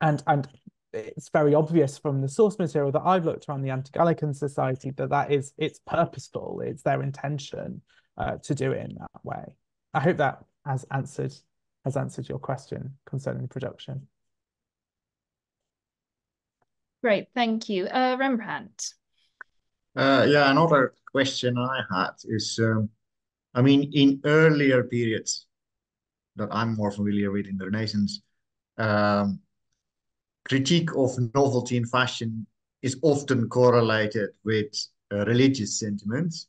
and and it's very obvious from the source material that I've looked around the Anti-Gallican Society that that is it's purposeful. It's their intention uh, to do it in that way. I hope that has answered has answered your question concerning production. Great, thank you. Uh, Rembrandt. Uh, yeah, another question I had is, um, I mean, in earlier periods that I'm more familiar with in the Renaissance, um, critique of novelty in fashion is often correlated with uh, religious sentiments.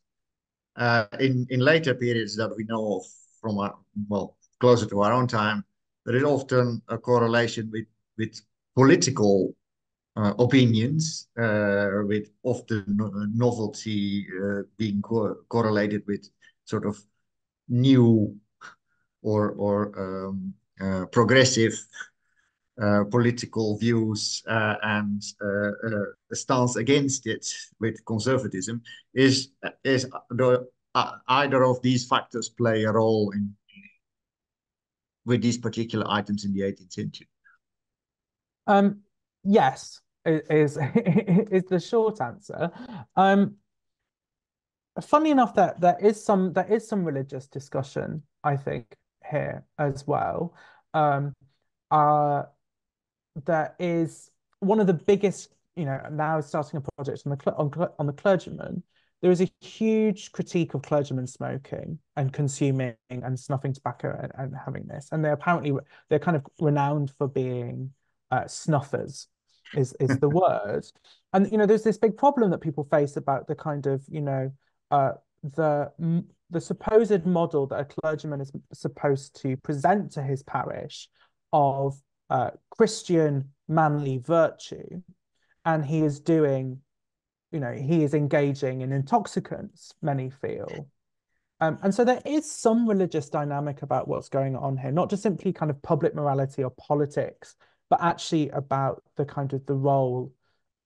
Uh, in in later periods that we know of from our, well closer to our own time, there is often a correlation with with political uh, opinions, uh, with often novelty uh, being co correlated with sort of new or or um, uh, progressive uh, political views uh, and uh, a stance against it with conservatism is is the, either of these factors play a role in with these particular items in the 18th century? Um, yes, is is the short answer. Um, funny enough, that there is some there is some religious discussion, I think, here as well. Um, uh, there is one of the biggest, you know, now starting a project on the on, on the clergyman. There is a huge critique of clergymen smoking and consuming and snuffing tobacco and, and having this, and they're apparently they're kind of renowned for being uh, snuffers, is is the word. And you know, there's this big problem that people face about the kind of you know uh, the the supposed model that a clergyman is supposed to present to his parish of uh, Christian manly virtue, and he is doing, you know, he is engaging in intoxicants, many feel. Um, and so there is some religious dynamic about what's going on here, not just simply kind of public morality or politics, but actually about the kind of the role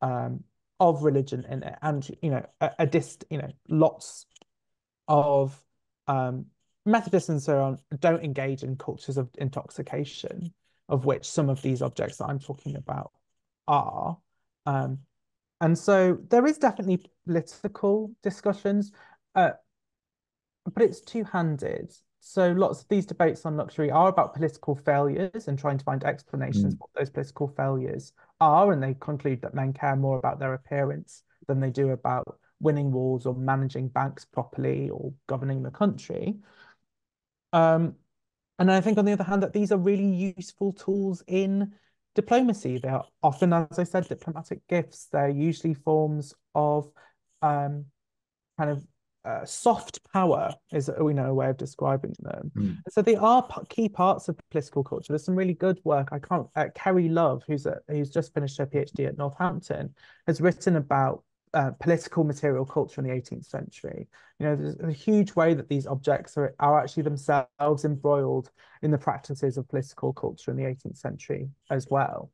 um, of religion in it. And, you know, a, a dist, you know, lots of um, Methodists and so on don't engage in cultures of intoxication of which some of these objects that I'm talking about are. Um, and so there is definitely political discussions, uh, but it's two-handed. So lots of these debates on luxury are about political failures and trying to find explanations mm. what those political failures are. And they conclude that men care more about their appearance than they do about winning wars or managing banks properly or governing the country. Um, and I think, on the other hand, that these are really useful tools in diplomacy. They are often, as I said, diplomatic gifts. They're usually forms of um, kind of uh, soft power, is we know a way of describing them. Mm. So they are key parts of political culture. There's some really good work. I can't. Uh, Kerry Love, who's a, who's just finished her PhD at Northampton, has written about uh, political material culture in the 18th century. You know, there's a huge way that these objects are, are actually themselves embroiled in the practices of political culture in the 18th century as well.